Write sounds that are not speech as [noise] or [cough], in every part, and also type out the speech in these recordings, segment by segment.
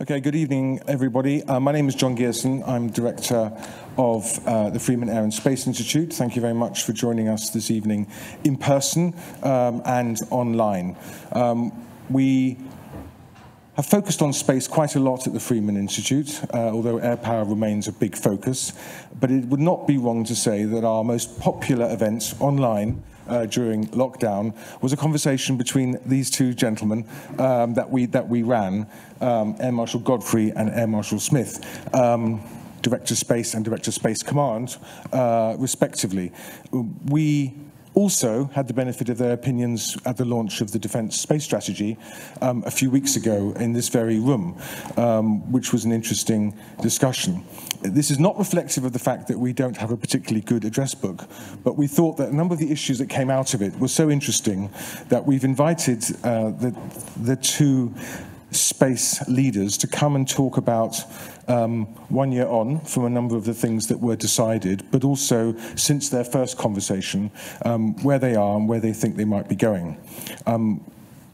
Okay, good evening, everybody. Uh, my name is John Gearson. I'm director of uh, the Freeman Air and Space Institute. Thank you very much for joining us this evening in person um, and online. Um, we have focused on space quite a lot at the Freeman Institute, uh, although air power remains a big focus. But it would not be wrong to say that our most popular events online uh, during lockdown was a conversation between these two gentlemen um, that we that we ran, um, Air Marshal Godfrey and Air Marshal Smyth. Um, Director Space and Director Space Command, uh, respectively. We also had the benefit of their opinions at the launch of the Defence Space Strategy um, a few weeks ago in this very room, um, which was an interesting discussion. This is not reflective of the fact that we don't have a particularly good address book, but we thought that a number of the issues that came out of it were so interesting that we've invited uh, the, the two space leaders to come and talk about um, one year on from a number of the things that were decided, but also since their first conversation, um, where they are and where they think they might be going. Um,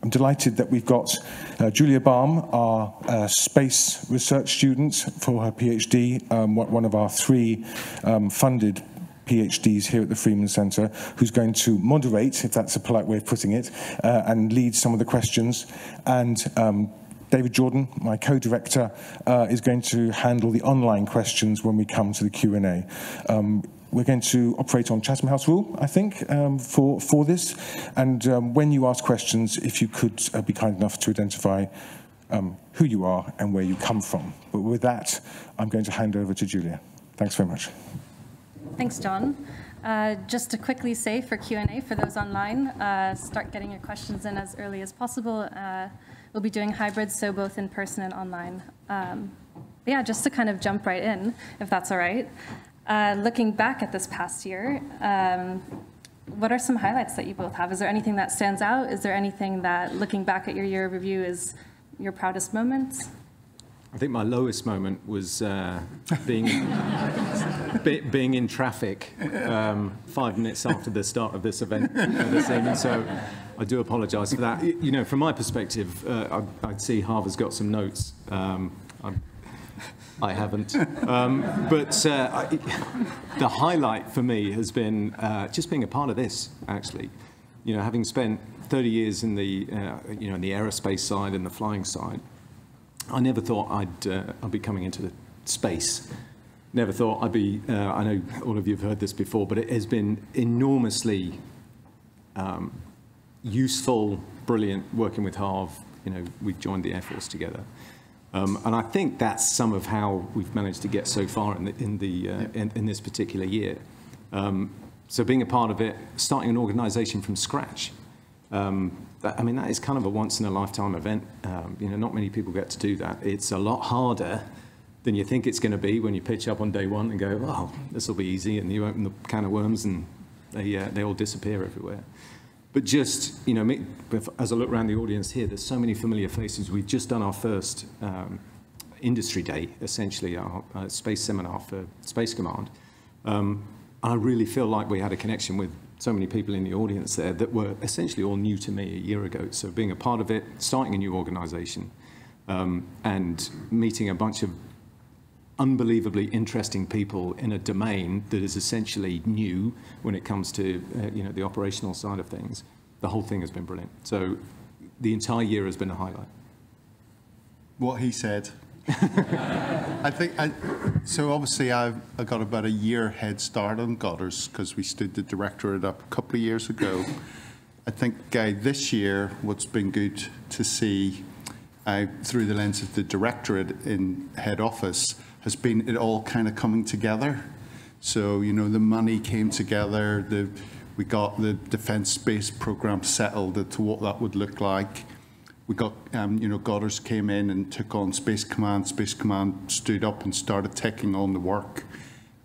I'm delighted that we've got uh, Julia Baum, our uh, space research student for her PhD, um, one of our three um, funded PhDs here at the Freeman Centre, who's going to moderate, if that's a polite way of putting it, uh, and lead some of the questions. And um, David Jordan, my co-director, uh, is going to handle the online questions when we come to the Q&A. Um, we're going to operate on Chatham House rule, I think, um, for, for this. And um, when you ask questions, if you could uh, be kind enough to identify um, who you are and where you come from. But with that, I'm going to hand over to Julia. Thanks very much. Thanks, John. Uh, just to quickly say for Q&A for those online, uh, start getting your questions in as early as possible. We'll be doing hybrids, so both in person and online. Um, yeah, just to kind of jump right in, if that's all right. Uh, looking back at this past year, um, what are some highlights that you both have? Is there anything that stands out? Is there anything that, looking back at your year of review, is your proudest moments? I think my lowest moment was uh, being [laughs] be, being in traffic um, five minutes after the start of this event. So I do apologise for that. You know, from my perspective, uh, I, would see Harvard's got some notes. Um, I haven't. Um, but uh, I, the highlight for me has been uh, just being a part of this, actually. You know, having spent 30 years in the, uh, you know, in the aerospace side and the flying side, I never thought I'd, uh, I'd be coming into the space. Never thought I'd be, uh, I know all of you have heard this before, but it has been enormously um, useful, brilliant working with Harv. You know, we've joined the Air Force together. Um, and I think that's some of how we've managed to get so far in, the, in, the, uh, in, in, this particular year. Um, so being a part of it, starting an organization from scratch, um, that, I mean, that is kind of a once in a lifetime event. Um, you know, not many people get to do that. It's a lot harder than you think it's going to be when you pitch up on day one and go, oh, this will be easy. And you open the can of worms and they, uh, they all disappear everywhere. But just, you know, as I look around the audience here, there's so many familiar faces. We've just done our first um, industry day, essentially, our uh, space seminar for Space Command. Um, I really feel like we had a connection with so many people in the audience there that were essentially all new to me a year ago. So being a part of it, starting a new organization, um, and meeting a bunch of unbelievably interesting people in a domain that is essentially new when it comes to uh, you know the operational side of things. The whole thing has been brilliant. So the entire year has been a highlight. What he said. [laughs] I think I, so. Obviously, I've I got about a year head start on Godders because we stood the directorate up a couple of years ago. I think uh, this year, what's been good to see uh, through the lens of the directorate in head office has been it all kind of coming together. So, you know, the money came together, the, we got the defence space program settled to what that would look like. We got, um, you know, Godders came in and took on Space Command. Space Command stood up and started taking on the work.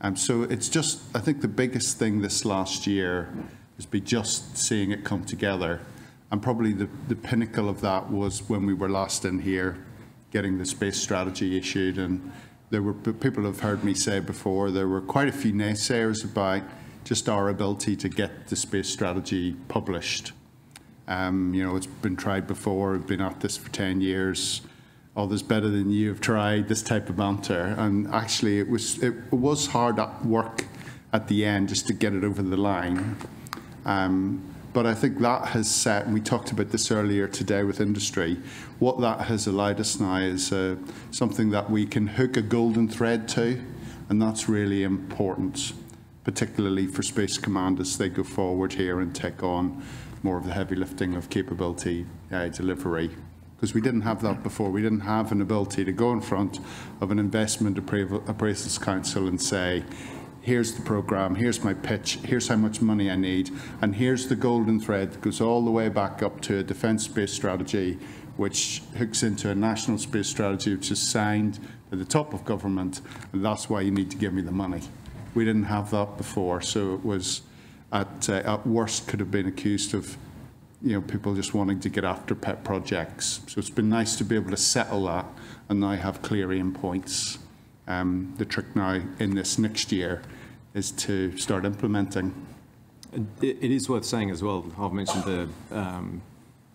Um, so it's just, I think the biggest thing this last year has been just seeing it come together. And probably the, the pinnacle of that was when we were last in here, getting the space strategy issued and there were people have heard me say before there were quite a few naysayers about just our ability to get the space strategy published. Um, you know, it's been tried before. We've been at this for 10 years. others better than you have tried this type of banter. And actually, it was it was hard work at the end just to get it over the line. Um, but I think that has set, and we talked about this earlier today with industry, what that has allowed us now is uh, something that we can hook a golden thread to, and that's really important, particularly for Space Command as they go forward here and take on more of the heavy lifting of capability uh, delivery because we didn't have that before. We didn't have an ability to go in front of an investment appraisals council and say, here's the program, here's my pitch, here's how much money I need, and here's the golden thread that goes all the way back up to a defence space strategy, which hooks into a national space strategy, which is signed at the top of government, and that's why you need to give me the money. We didn't have that before, so it was, at, uh, at worst, could have been accused of you know, people just wanting to get after pet projects. So it's been nice to be able to settle that and now have clear aim points. Um, the trick now in this next year is to start implementing. It is worth saying as well, I've mentioned the um,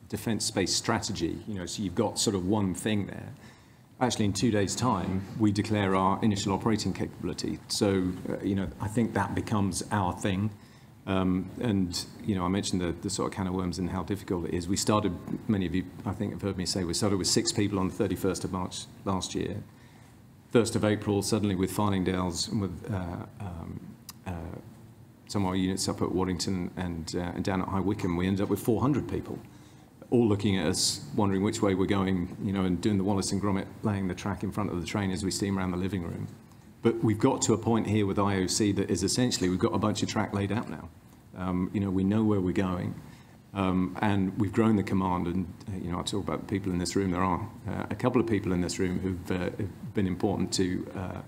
defence space strategy, you know, so you've got sort of one thing there. Actually, in two days' time, we declare our initial operating capability. So, uh, you know, I think that becomes our thing. Um, and, you know, I mentioned the, the sort of can of worms and how difficult it is. We started, many of you, I think, have heard me say, we started with six people on the 31st of March last year. 1st of April, suddenly with Fylingdales and with uh, um, uh, some of our units up at Waddington and, uh, and down at High Wycombe, we ended up with 400 people, all looking at us, wondering which way we're going, you know, and doing the Wallace and Gromit, laying the track in front of the train as we steam around the living room. But we've got to a point here with IOC that is essentially we've got a bunch of track laid out now. Um, you know, we know where we're going. Um, and we've grown the command, and uh, you know, I talk about people in this room. There are uh, a couple of people in this room who've uh, been important to, uh,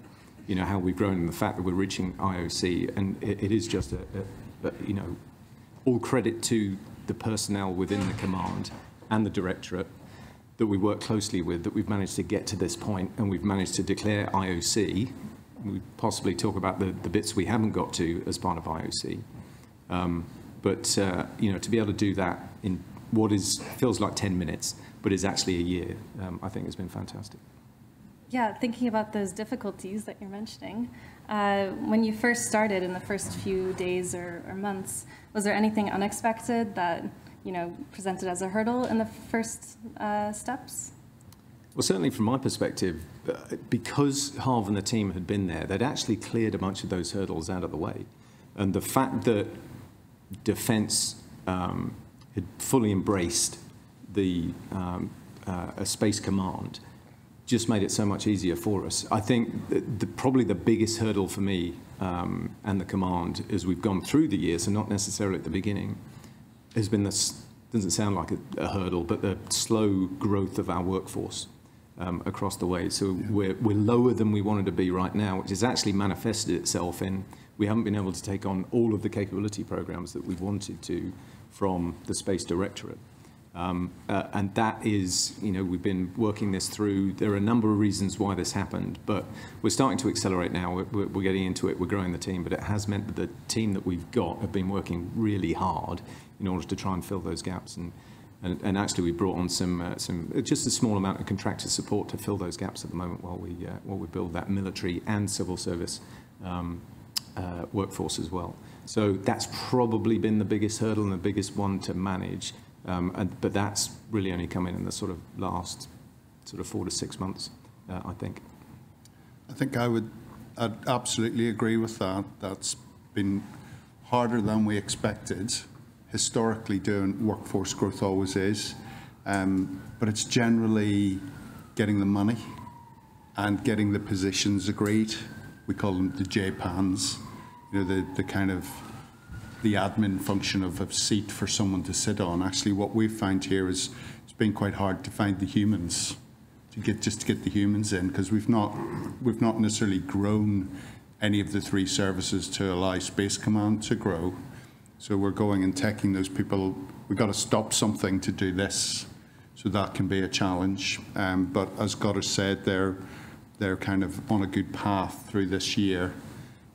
you know, how we've grown and the fact that we're reaching IOC. And it, it is just a, a, a, you know, all credit to the personnel within the command and the directorate that we work closely with that we've managed to get to this point and we've managed to declare IOC. We possibly talk about the, the bits we haven't got to as part of IOC. Um, but uh, you know, to be able to do that in what is feels like 10 minutes, but is actually a year, um, I think has been fantastic. Yeah, thinking about those difficulties that you're mentioning, uh, when you first started in the first few days or, or, months, was there anything unexpected that you know presented as a hurdle in the first uh, steps? Well, certainly from my perspective, uh, because Harv and the team had been there, they'd actually cleared a bunch of those hurdles out of the way. And the fact that defense um, had fully embraced the um, uh, space command just made it so much easier for us. I think the, probably the biggest hurdle for me um, and the command as we've gone through the years, and not necessarily at the beginning, has been this, doesn't sound like a, a hurdle, but the slow growth of our workforce um, across the way. So yeah. we're, we're lower than we wanted to be right now, which has actually manifested itself in we haven't been able to take on all of the capability programs that we wanted to from the Space Directorate. Um, uh, and that is, you know, we've been working this through. There are a number of reasons why this happened, but we're starting to accelerate now. We're, we're, getting into it. We're growing the team, but it has meant that the team that we've got have been working really hard in order to try and fill those gaps. And, and, and actually, we brought on some, uh, some just a small amount of contractor support to fill those gaps at the moment while we, uh, while we build that military and civil service um, uh, workforce as well. So that's probably been the biggest hurdle and the biggest one to manage. Um, and, but that's really only come in in the sort of last sort of four to six months, uh, I think. I think I would I'd absolutely agree with that. That's been harder than we expected. Historically, doing workforce growth always is, um, but it's generally getting the money and getting the positions agreed. We call them the JPANs you know, the, the kind of the admin function of a seat for someone to sit on. Actually, what we've found here is it's been quite hard to find the humans, to get just to get the humans in, because we've not we've not necessarily grown any of the three services to allow Space Command to grow. So we're going and taking those people. We've got to stop something to do this, so that can be a challenge. Um, but as Godders said, they're they're kind of on a good path through this year.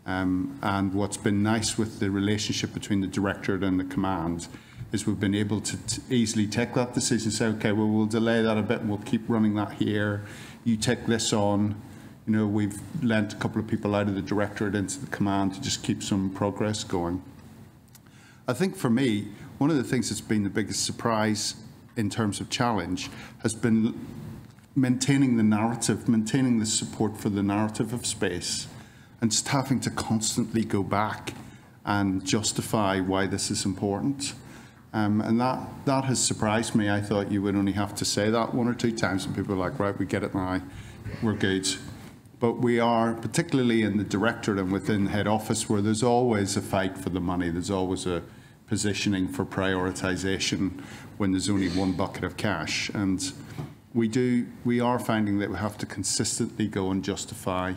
Um, and what's been nice with the relationship between the directorate and the command is we've been able to easily take that decision, say, okay, well, we'll delay that a bit and we'll keep running that here. You take this on. You know, we've lent a couple of people out of the directorate into the command to just keep some progress going. I think for me, one of the things that's been the biggest surprise in terms of challenge has been maintaining the narrative, maintaining the support for the narrative of space, and just having to constantly go back and justify why this is important. Um, and that, that has surprised me. I thought you would only have to say that one or two times, and people are like, right, we get it now, we're good. But we are, particularly in the directorate and within head office, where there's always a fight for the money, there's always a positioning for prioritization when there's only one bucket of cash. And we do, we are finding that we have to consistently go and justify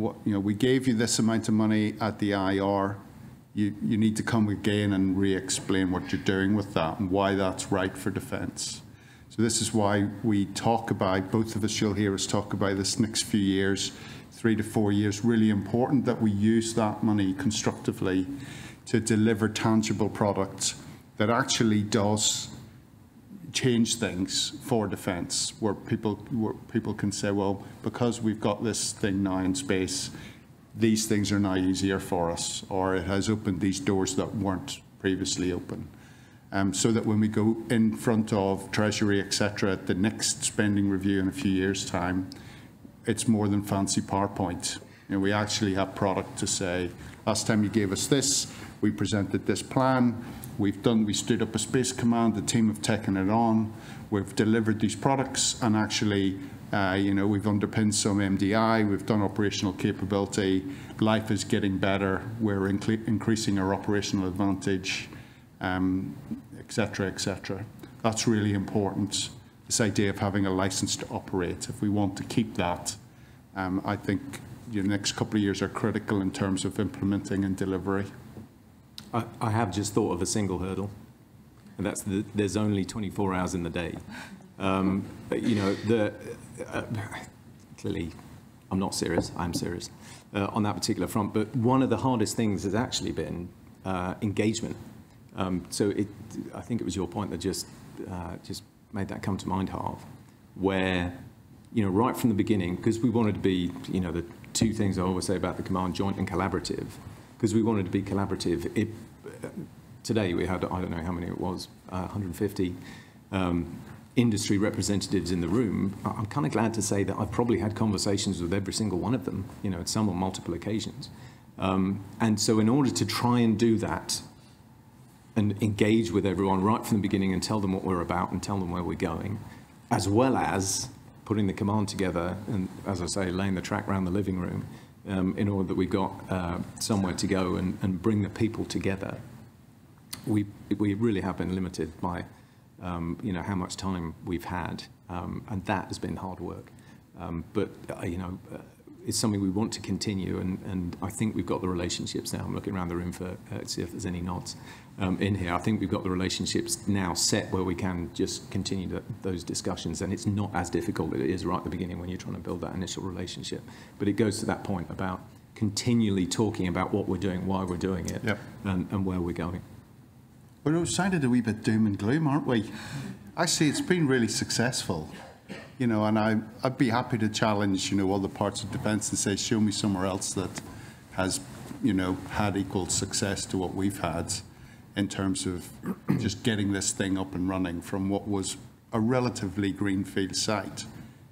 what, you know, we gave you this amount of money at the IR. You, you need to come again and re-explain what you're doing with that and why that's right for defence. So this is why we talk about, both of us, you'll hear us talk about this next few years, three to four years, really important that we use that money constructively to deliver tangible products that actually does change things for defence, where people where people can say, well, because we've got this thing now in space, these things are now easier for us, or it has opened these doors that weren't previously open. Um, so that when we go in front of Treasury, etc., at the next spending review in a few years' time, it's more than fancy PowerPoint. You know, we actually have product to say, last time you gave us this, we presented this plan, we've done, we stood up a space command, the team have taken it on, we've delivered these products, and actually, uh, you know, we've underpinned some MDI, we've done operational capability, life is getting better, we're increasing our operational advantage, um, et cetera, et cetera. That's really important. This idea of having a license to operate, if we want to keep that, um, I think the next couple of years are critical in terms of implementing and delivery. I, I have just thought of a single hurdle, and that's the, there's only 24 hours in the day. Um, you know, the, uh, clearly, I'm not serious, I'm serious uh, on that particular front, but one of the hardest things has actually been uh, engagement um, so it, I think it was your point that just, uh, just made that come to mind, Harv, where, you know, right from the beginning, because we wanted to be, you know, the two things I always say about the command, joint and collaborative, because we wanted to be collaborative. It, today we had, I don't know how many it was, uh, 150 um, industry representatives in the room. I'm kind of glad to say that I've probably had conversations with every single one of them, you know, at some or multiple occasions. Um, and so in order to try and do that and engage with everyone right from the beginning and tell them what we're about and tell them where we're going, as well as putting the command together and, as I say, laying the track around the living room um, in order that we've got uh, somewhere to go and, and bring the people together. We, we really have been limited by um, you know, how much time we've had, um, and that has been hard work. Um, but, uh, you know, it's something we want to continue, and, and I think we've got the relationships now. I'm looking around the room for uh, see if there's any nods um, in here. I think we've got the relationships now set where we can just continue the, those discussions, and it's not as difficult as it is right at the beginning when you're trying to build that initial relationship. But it goes to that point about continually talking about what we're doing, why we're doing it, yep. and, and where we're going. Well, we've sounded a wee bit doom and gloom, aren't we? Actually, it's been really successful. You know, and I, I'd be happy to challenge, you know, other parts of defence and say, show me somewhere else that has, you know, had equal success to what we've had in terms of [clears throat] just getting this thing up and running from what was a relatively greenfield site.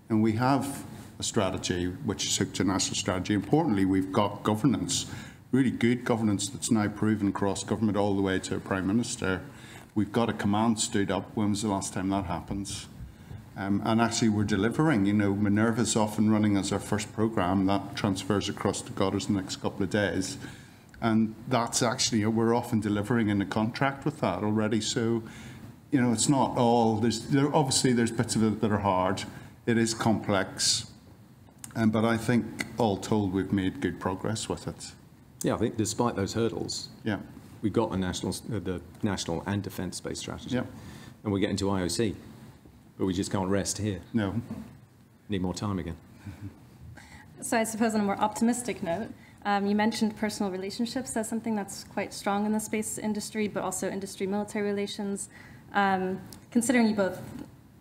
And we have a strategy, which is hooked to national strategy. Importantly, we've got governance, really good governance that's now proven across government all the way to a Prime Minister. We've got a command stood up. When was the last time that happens? Um, and actually, we're delivering. You know, Minerva's off and running as our first programme. That transfers across to Godders in the next couple of days. And that's actually, we're often delivering in the contract with that already. So, you know, it's not all, there's, there, obviously there's bits of it that are hard. It is complex. Um, but I think all told, we've made good progress with it. Yeah, I think despite those hurdles, yeah, we've got a national, uh, the national and defence space strategy. Yeah. And we get into IOC, but we just can't rest here. No. Need more time again. So I suppose on a more optimistic note, Um, you mentioned personal relationships as something that's quite strong in the space industry, but also industry-military relations. Um, considering you both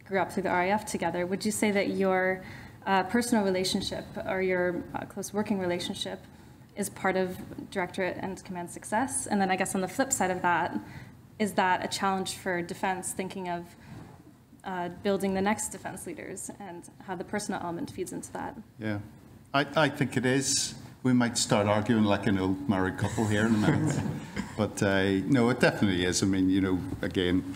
grew up through the RAF together, would you say that your uh, personal relationship or your uh, close working relationship is part of Directorate and Command success? And then I guess on the flip side of that, is that a challenge for defense, thinking of uh, building the next defense leaders and how the personal element feeds into that? Yeah, I, I think it is. We might start arguing like an old married couple here in a minute. [laughs] but uh, no, it definitely is. I mean, you know, again,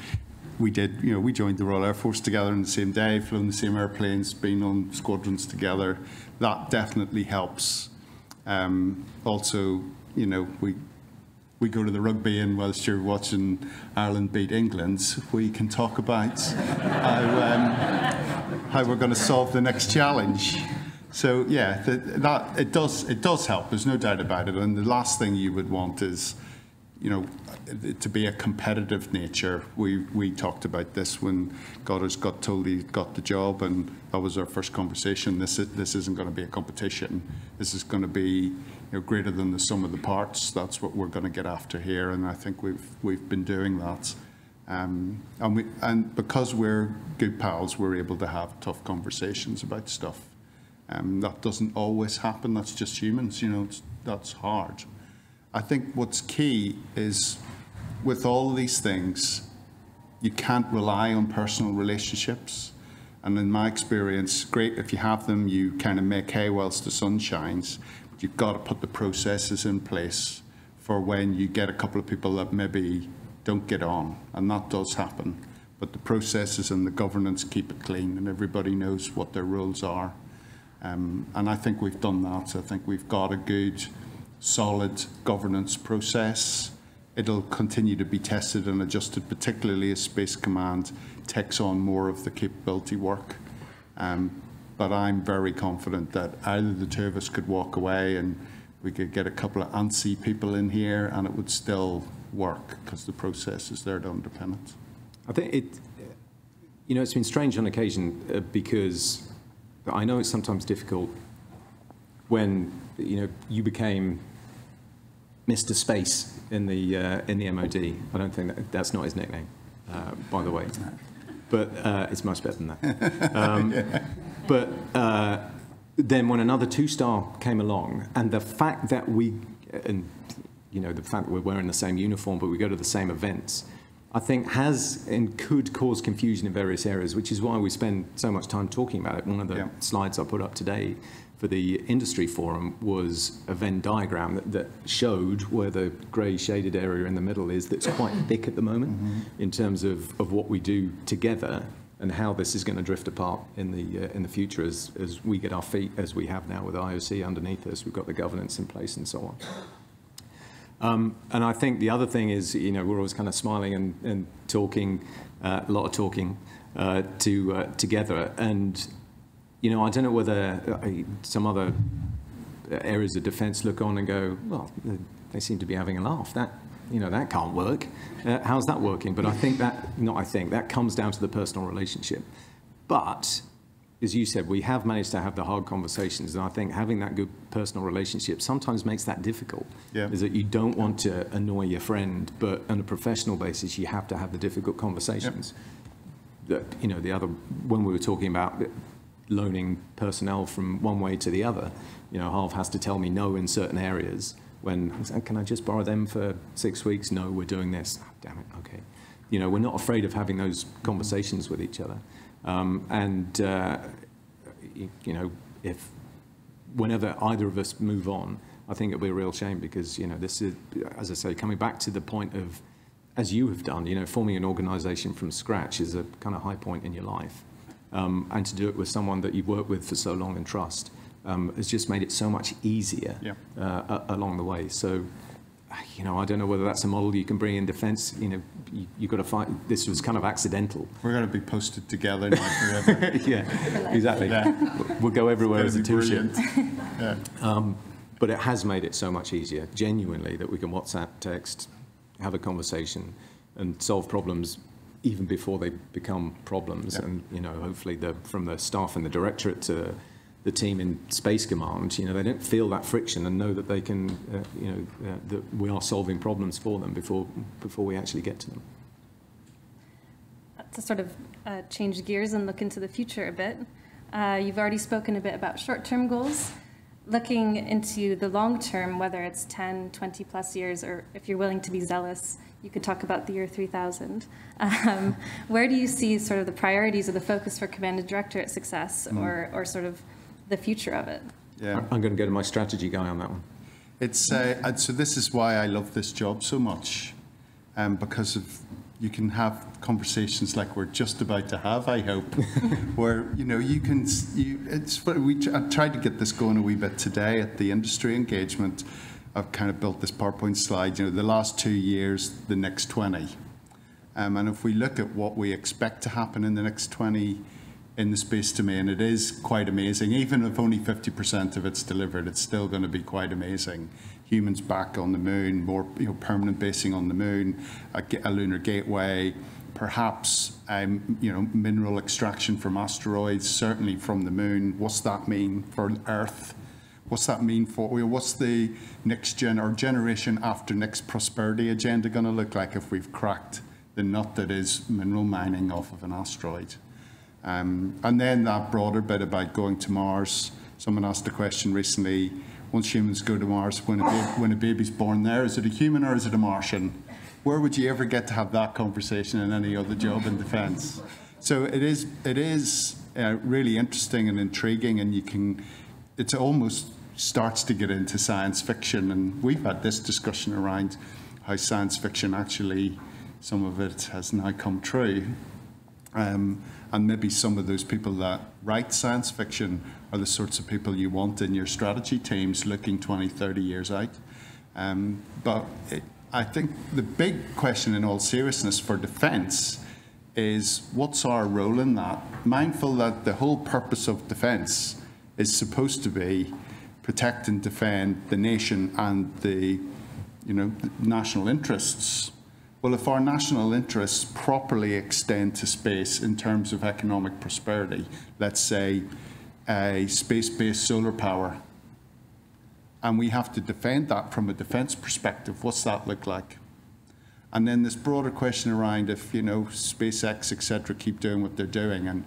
we did, you know, we joined the Royal Air Force together on the same day, flown the same airplanes, been on squadrons together. That definitely helps. Um, also, you know, we we go to the rugby and whilst you're watching Ireland beat England, we can talk about how, um, how we're going to solve the next challenge. So yeah, the, that it does it does help. There's no doubt about it. And the last thing you would want is, you know, to be a competitive nature. We we talked about this when Godders got told he got the job, and that was our first conversation. This is, this isn't going to be a competition. This is going to be you know, greater than the sum of the parts. That's what we're going to get after here, and I think we've we've been doing that. Um, and we and because we're good pals, we're able to have tough conversations about stuff. Um, that doesn't always happen. That's just humans. You know, that's hard. I think what's key is with all these things, you can't rely on personal relationships. And in my experience, great if you have them, you kind of make hay whilst the sun shines. You've got to put the processes in place for when you get a couple of people that maybe don't get on. And that does happen. But the processes and the governance keep it clean and everybody knows what their roles are. Um, and I think we've done that. I think we've got a good, solid governance process. It'll continue to be tested and adjusted, particularly as Space Command takes on more of the capability work. Um, but I'm very confident that either the two of us could walk away and we could get a couple of ANSI people in here and it would still work because the process is there to underpin it. I think it, you know, it's been strange on occasion uh, because I know it's sometimes difficult when you know you became Mr. Space in the uh, in the MOD. I don't think that, that's not his nickname, uh, by the way, but uh, it's much better than that. [laughs] Um, yeah. But uh, then when another two-star came along, and the fact that we and you know the fact that we're wearing the same uniform, but we go to the same events I think has and could cause confusion in various areas, which is why we spend so much time talking about it. One of the yeah. slides I put up today for the industry forum was a Venn diagram that, that showed where the grey shaded area in the middle is that's quite thick at the moment mm -hmm. in terms of, of what we do together and how this is going to drift apart in the uh, in the future as, as we get our feet, as we have now with IOC underneath us. We've got the governance in place and so on. Um, and I think the other thing is, you know, we're always kind of smiling and, and talking, uh, a lot of talking uh, to uh, together. And, you know, I don't know whether uh, some other areas of defence look on and go, well, they seem to be having a laugh. That, you know, that can't work. Uh, how's that working? But I think that, not I think, that comes down to the personal relationship. But as you said, we have managed to have the hard conversations, and I think having that good personal relationship sometimes makes that difficult. Yeah. Is that you don't want to annoy your friend, but on a professional basis, you have to have the difficult conversations. Yep. That you know, the other when we were talking about loaning personnel from one way to the other, you know, Harv has to tell me no in certain areas. When can I just borrow them for six weeks? No, we're doing this. Oh, damn it. Okay. You know, we're not afraid of having those conversations with each other. Um, and, uh, you, know, if whenever either of us move on, I think it'll be a real shame because, you know, this is, as I say, coming back to the point of, as you have done, you know, forming an organization from scratch is a kind of high point in your life. Um, and to do it with someone that you've worked with for so long and trust um, has just made it so much easier yeah. uh, along the way. So you know, I don't know whether that's a model you can bring in defence. You know, you, you've got to find. This was kind of accidental. We're going to be posted together now forever. [laughs] yeah, exactly. Yeah. We'll go everywhere as a two-ship. yeah. Um, but it has made it so much easier, genuinely, that we can WhatsApp, text, have a conversation, and solve problems even before they become problems. Yeah. And you know, hopefully, the, from the staff and the directorate to the team in Space Command, you know, they don't feel that friction and know that they can, uh, you know, uh, that we are solving problems for them before, before we actually get to them. To sort of uh, change gears and look into the future a bit, uh, you've already spoken a bit about short-term goals. Looking into the long term, whether it's 10, 20 plus years, or if you're willing to be zealous, you could talk about the year 3000. [laughs] Um, where do you see sort of the priorities or the focus for Command and Directorate success Mm. or, or sort of the future of it? Yeah. I'm going to go to my strategy guy on that one. It's uh, so this is why I love this job so much, um, because of you can have conversations like we're just about to have. I hope, [laughs] where you know you can. You, it's what we tr- I tried to get this going a wee bit today at the industry engagement. I've kind of built this PowerPoint slide. You know, the last two years, the next twenty, um, and if we look at what we expect to happen in the next twenty in the space domain, it is quite amazing. Even if only 50% of it's delivered, it's still going to be quite amazing. Humans back on the moon, more you know, permanent basing on the moon, a, a lunar gateway, perhaps um, you know mineral extraction from asteroids, certainly from the moon. What's that mean for Earth? What's that mean for? What's the next gen or generation after next prosperity agenda going to look like if we've cracked the nut that is mineral mining off of an asteroid? Um, and then that broader bit about going to Mars. Someone asked a question recently. Once humans go to Mars, when a, ba- when a baby's born there, is it a human or is it a Martian? Where would you ever get to have that conversation in any other job in defence? So it is, it is uh, really interesting and intriguing, and you can, it almost starts to get into science fiction. And we've had this discussion around how science fiction actually, some of it has now come true. Um, and maybe some of those people that write science fiction are the sorts of people you want in your strategy teams looking 20, 30 years out. Um, but it, I think the big question, in all seriousness, for defence is what's our role in that? Mindful that the whole purpose of defence is supposed to be protect and defend the nation and the you know, the national interests. Well, if our national interests properly extend to space in terms of economic prosperity, let's say a space-based solar power, and we have to defend that from a defence perspective, what's that look like? And then this broader question around if, you know, SpaceX, et cetera, keep doing what they're doing and,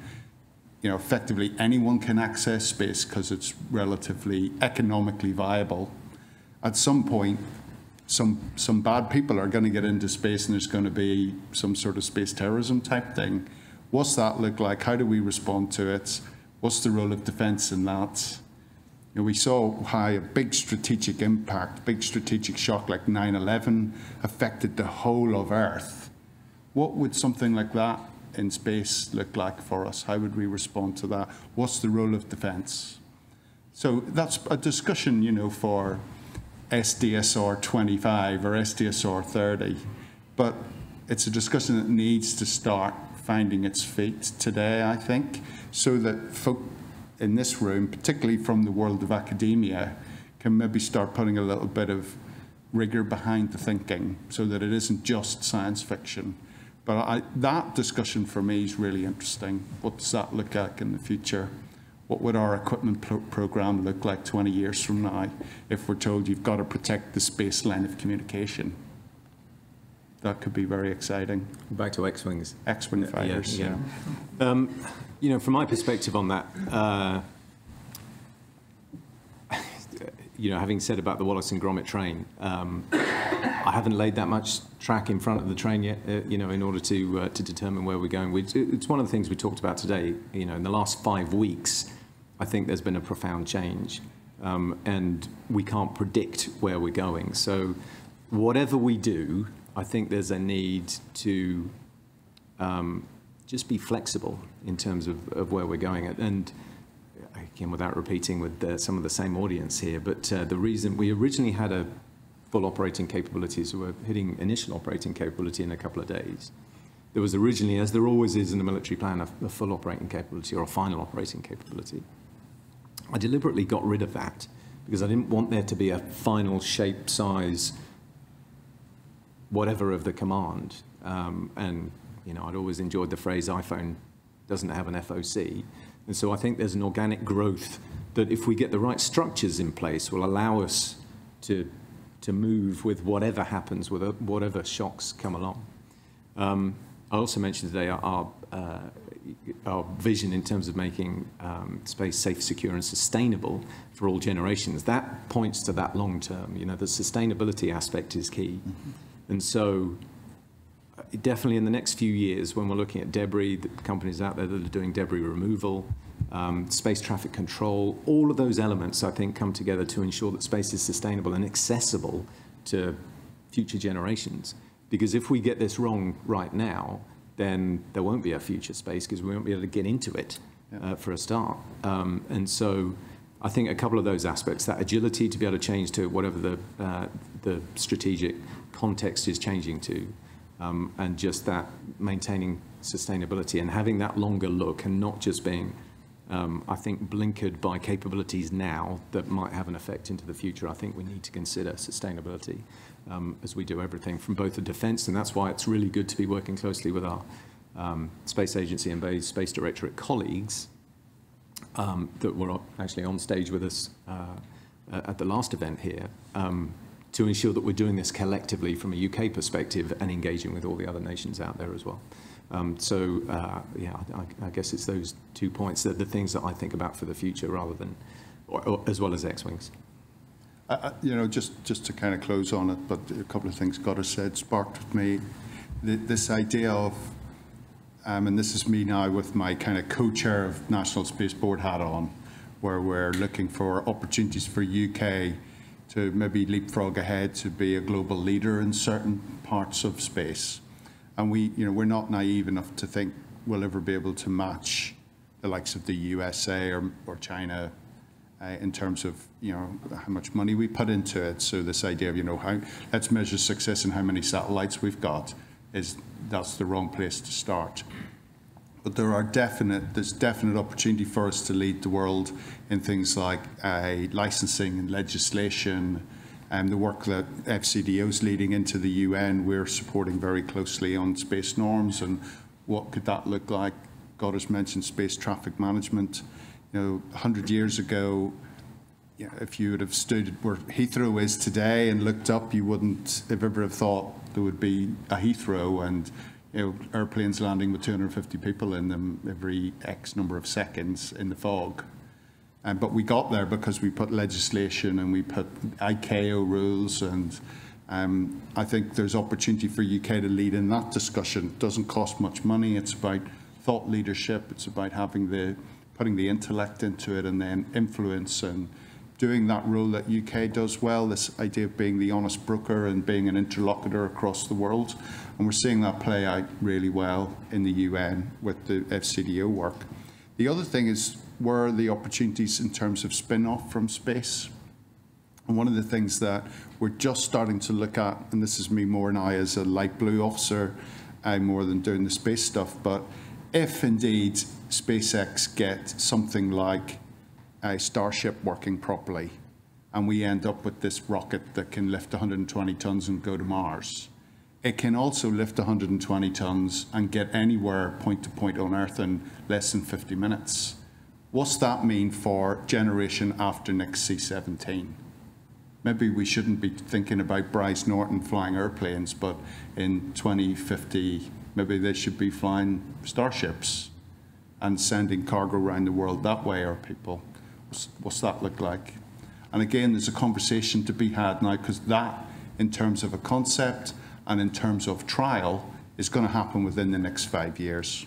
you know, effectively anyone can access space because it's relatively economically viable. At some point, some, some bad people are going to get into space and there's going to be some sort of space terrorism type thing. What's that look like? How do we respond to it? What's the role of defence in that? You know, we saw how a big strategic impact, big strategic shock like 9-11 affected the whole of Earth. What would something like that in space look like for us? How would we respond to that? What's the role of defence? So that's a discussion, you know, for SDSR 25 or SDSR 30, but it's a discussion that needs to start finding its feet today, I think, so that folk in this room, particularly from the world of academia, can maybe start putting a little bit of rigor behind the thinking so that it isn't just science fiction. But I, that discussion for me is really interesting. What does that look like in the future? What would our equipment pro- program look like 20 years from now if we're told you've got to protect the space line of communication? That could be very exciting. Back to X-Wings. X-Wing Yeah, fighters. yeah. Um, you know, from my perspective on that, uh, you know, having said about the Wallace and Gromit train, um, I haven't laid that much track in front of the train yet, uh, you know, in order to uh, to determine where we're going. We, it's one of the things we talked about today. You know, in the last five weeks, I think there's been a profound change, um, and we can't predict where we're going. So, whatever we do, I think there's a need to um, just be flexible in terms of, of where we're going. And again, without repeating with uh, some of the same audience here, but uh, the reason we originally had a full operating capability, so we're hitting initial operating capability in a couple of days. There was originally, as there always is in the military plan, a, a full operating capability or a final operating capability. I deliberately got rid of that because I didn't want there to be a final shape, size, whatever of the command. Um, and, you know, I'd always enjoyed the phrase iPhone doesn't have an FOC. And so I think there's an organic growth that if we get the right structures in place will allow us to, to move with whatever happens, with whatever shocks come along. Um, I also mentioned today our, our, uh, our, vision in terms of making um, space safe, secure and sustainable for all generations. That points to that long term. You know, the sustainability aspect is key. Mm -hmm. And so definitely in the next few years, when we're looking at debris, the companies out there that are doing debris removal, um, space traffic control, all of those elements, I think, come together to ensure that space is sustainable and accessible to future generations. Because if we get this wrong right now, then there won't be a future space because we won't be able to get into it uh, for a start. Um, and so I think a couple of those aspects, that agility to be able to change to whatever the, uh, the strategic context is changing to, um, and just that maintaining sustainability and having that longer look and not just being, um, I think, blinkered by capabilities now that might have an effect into the future. I think we need to consider sustainability um, as we do everything from both the defence, and that's why it's really good to be working closely with our um, Space Agency and Space Directorate colleagues um, that were actually on stage with us uh, at the last event here um, to ensure that we're doing this collectively from a UK perspective and engaging with all the other nations out there as well. Um, so, uh, yeah, I, I, guess it's those two points that the things that I think about for the future rather than, or, or, as well as X-Wings. You know, just, just to kind of close on it, but a couple of things Godders said sparked with me the, this idea of, um, and this is me now with my kind of co-chair of National Space Board hat on, where we're looking for opportunities for UK to maybe leapfrog ahead to be a global leader in certain parts of space. And we, you know, we're not naive enough to think we'll ever be able to match the likes of the USA or, or China uh, in terms of, you know, how much money we put into it. So this idea of, you know, how let's measure success and how many satellites we've got is that's the wrong place to start. But there are definite, there's definite opportunity for us to lead the world in things like uh, licensing and legislation, and the work that FCDO is leading into the UN, we're supporting very closely on space norms and what could that look like. God has mentioned space traffic management. You know, 100 years ago, you know, if you would have stood where Heathrow is today and looked up, you wouldn't have ever have thought there would be a Heathrow and you know, airplanes landing with 250 people in them every X number of seconds in the fog. Um, but we got there because we put legislation and we put ICAO rules and um, I think there's opportunity for UK to lead in that discussion. It doesn't cost much money. It's about thought leadership. It's about having the putting the intellect into it and then influence and doing that role that UK does well, this idea of being the honest broker and being an interlocutor across the world. And we're seeing that play out really well in the UN with the FCDO work. The other thing is where are the opportunities in terms of spin-off from space? And one of the things that we're just starting to look at, and this is me more now as a light blue officer, uh, more than doing the space stuff, but if indeed SpaceX get something like a Starship working properly, and we end up with this rocket that can lift 120 tons and go to Mars. It can also lift 120 tons and get anywhere point to point on Earth in less than 50 minutes. What's that mean for generation after next C-17? Maybe we shouldn't be thinking about Brize Norton flying airplanes, but in 2050, maybe they should be flying starships and sending cargo around the world that way, or people what's, that look like? And again, there's a conversation to be had now because that, in terms of a concept and in terms of trial, is going to happen within the next five years.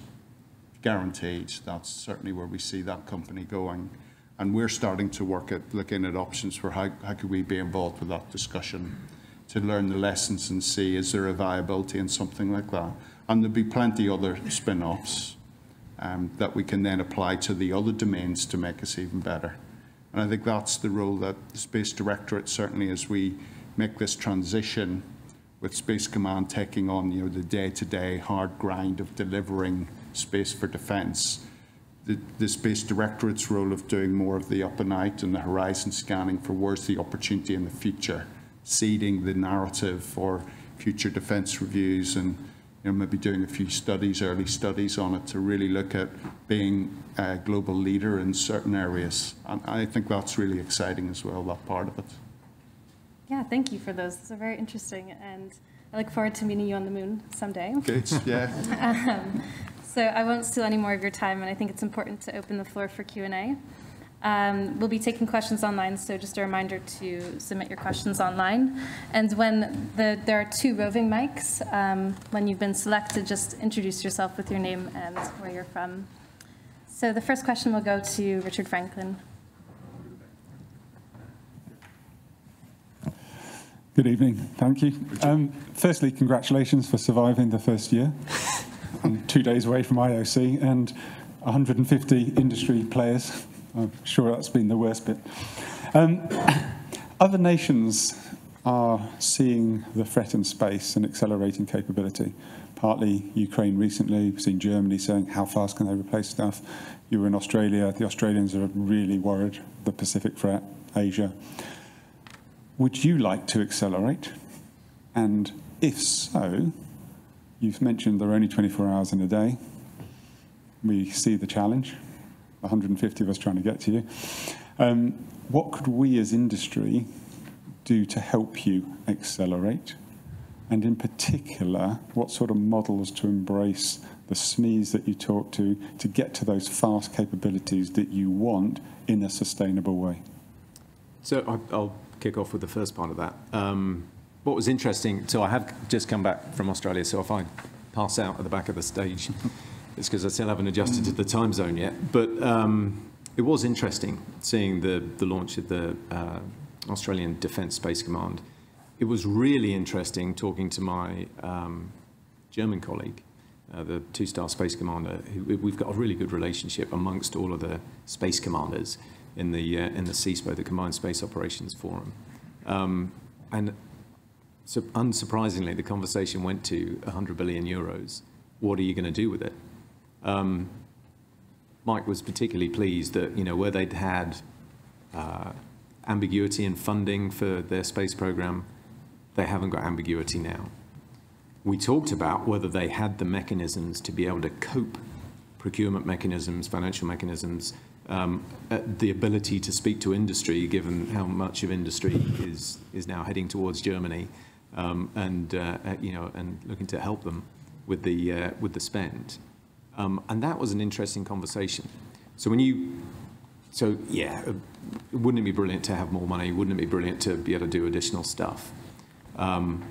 Guaranteed. That's certainly where we see that company going. And we're starting to work at looking at options for how, how could we be involved with that discussion to learn the lessons and see is there a viability in something like that. And there'll be plenty other spin-offs um, that we can then apply to the other domains to make us even better. And I think that's the role that the Space Directorate, certainly as we make this transition with Space Command taking on you know, the day-to-day -day hard grind of delivering space for defence, the, the, Space Directorate's role of doing more of the up and out and the horizon scanning for where's the opportunity in the future, seeding the narrative for future defence reviews and you know, maybe doing a few studies, early studies on it to really look at being a global leader in certain areas. And I think that's really exciting as well, that part of it. Yeah, thank you for those. Those are very interesting, and I look forward to meeting you on the moon someday. Good, yeah. [laughs] Um, so I won't steal any more of your time, and I think it's important to open the floor for Q&A. Um, we'll be taking questions online, so just a reminder to submit your questions online. And when the, there are two roving mics, um, when you've been selected, just introduce yourself with your name and where you're from. So the first question will go to Richard Franklin. Good evening. Thank you. Um, firstly, congratulations for surviving the first year. [laughs] I'm two days away from IOC and 150 industry players. I'm sure that's been the worst bit. Um, [coughs] other nations are seeing the threat in space and accelerating capability. Partly Ukraine recently, we've seen Germany saying how fast can they replace stuff. You were in Australia, the Australians are really worried, the Pacific threat, Asia. Would you like to accelerate? And if so, you've mentioned there are only 24 hours in a day. We see the challenge, 150 of us trying to get to you. Um, what could we as industry do to help you accelerate? And in particular, what sort of models to embrace the SMEs that you talk to to get to those fast capabilities that you want in a sustainable way? So I'll kick off with the first part of that. Um, what was interesting, so I have just come back from Australia, so if I pass out at the back of the stage, it's because I still haven't adjusted to the time zone yet. But um, it was interesting seeing the, the launch of the uh, Australian Defence Space Command. It was really interesting talking to my um, German colleague, uh, the two-star space commander. Who, we've got a really good relationship amongst all of the space commanders in the uh, in the CSPO, the Combined Space Operations Forum. Um, and so unsurprisingly, the conversation went to 100 billion euros. What are you going to do with it? Um, Mike was particularly pleased that, you know, where they'd had uh, ambiguity in funding for their space program, they haven't got ambiguity now. We talked about whether they had the mechanisms to be able to cope, procurement mechanisms, financial mechanisms, um, the ability to speak to industry, given how much of industry is is now heading towards Germany, um, and uh, uh, you know, and looking to help them with the uh, with the spend, um, and that was an interesting conversation. So when you, so yeah, wouldn't it be brilliant to have more money? Wouldn't it be brilliant to be able to do additional stuff? Um,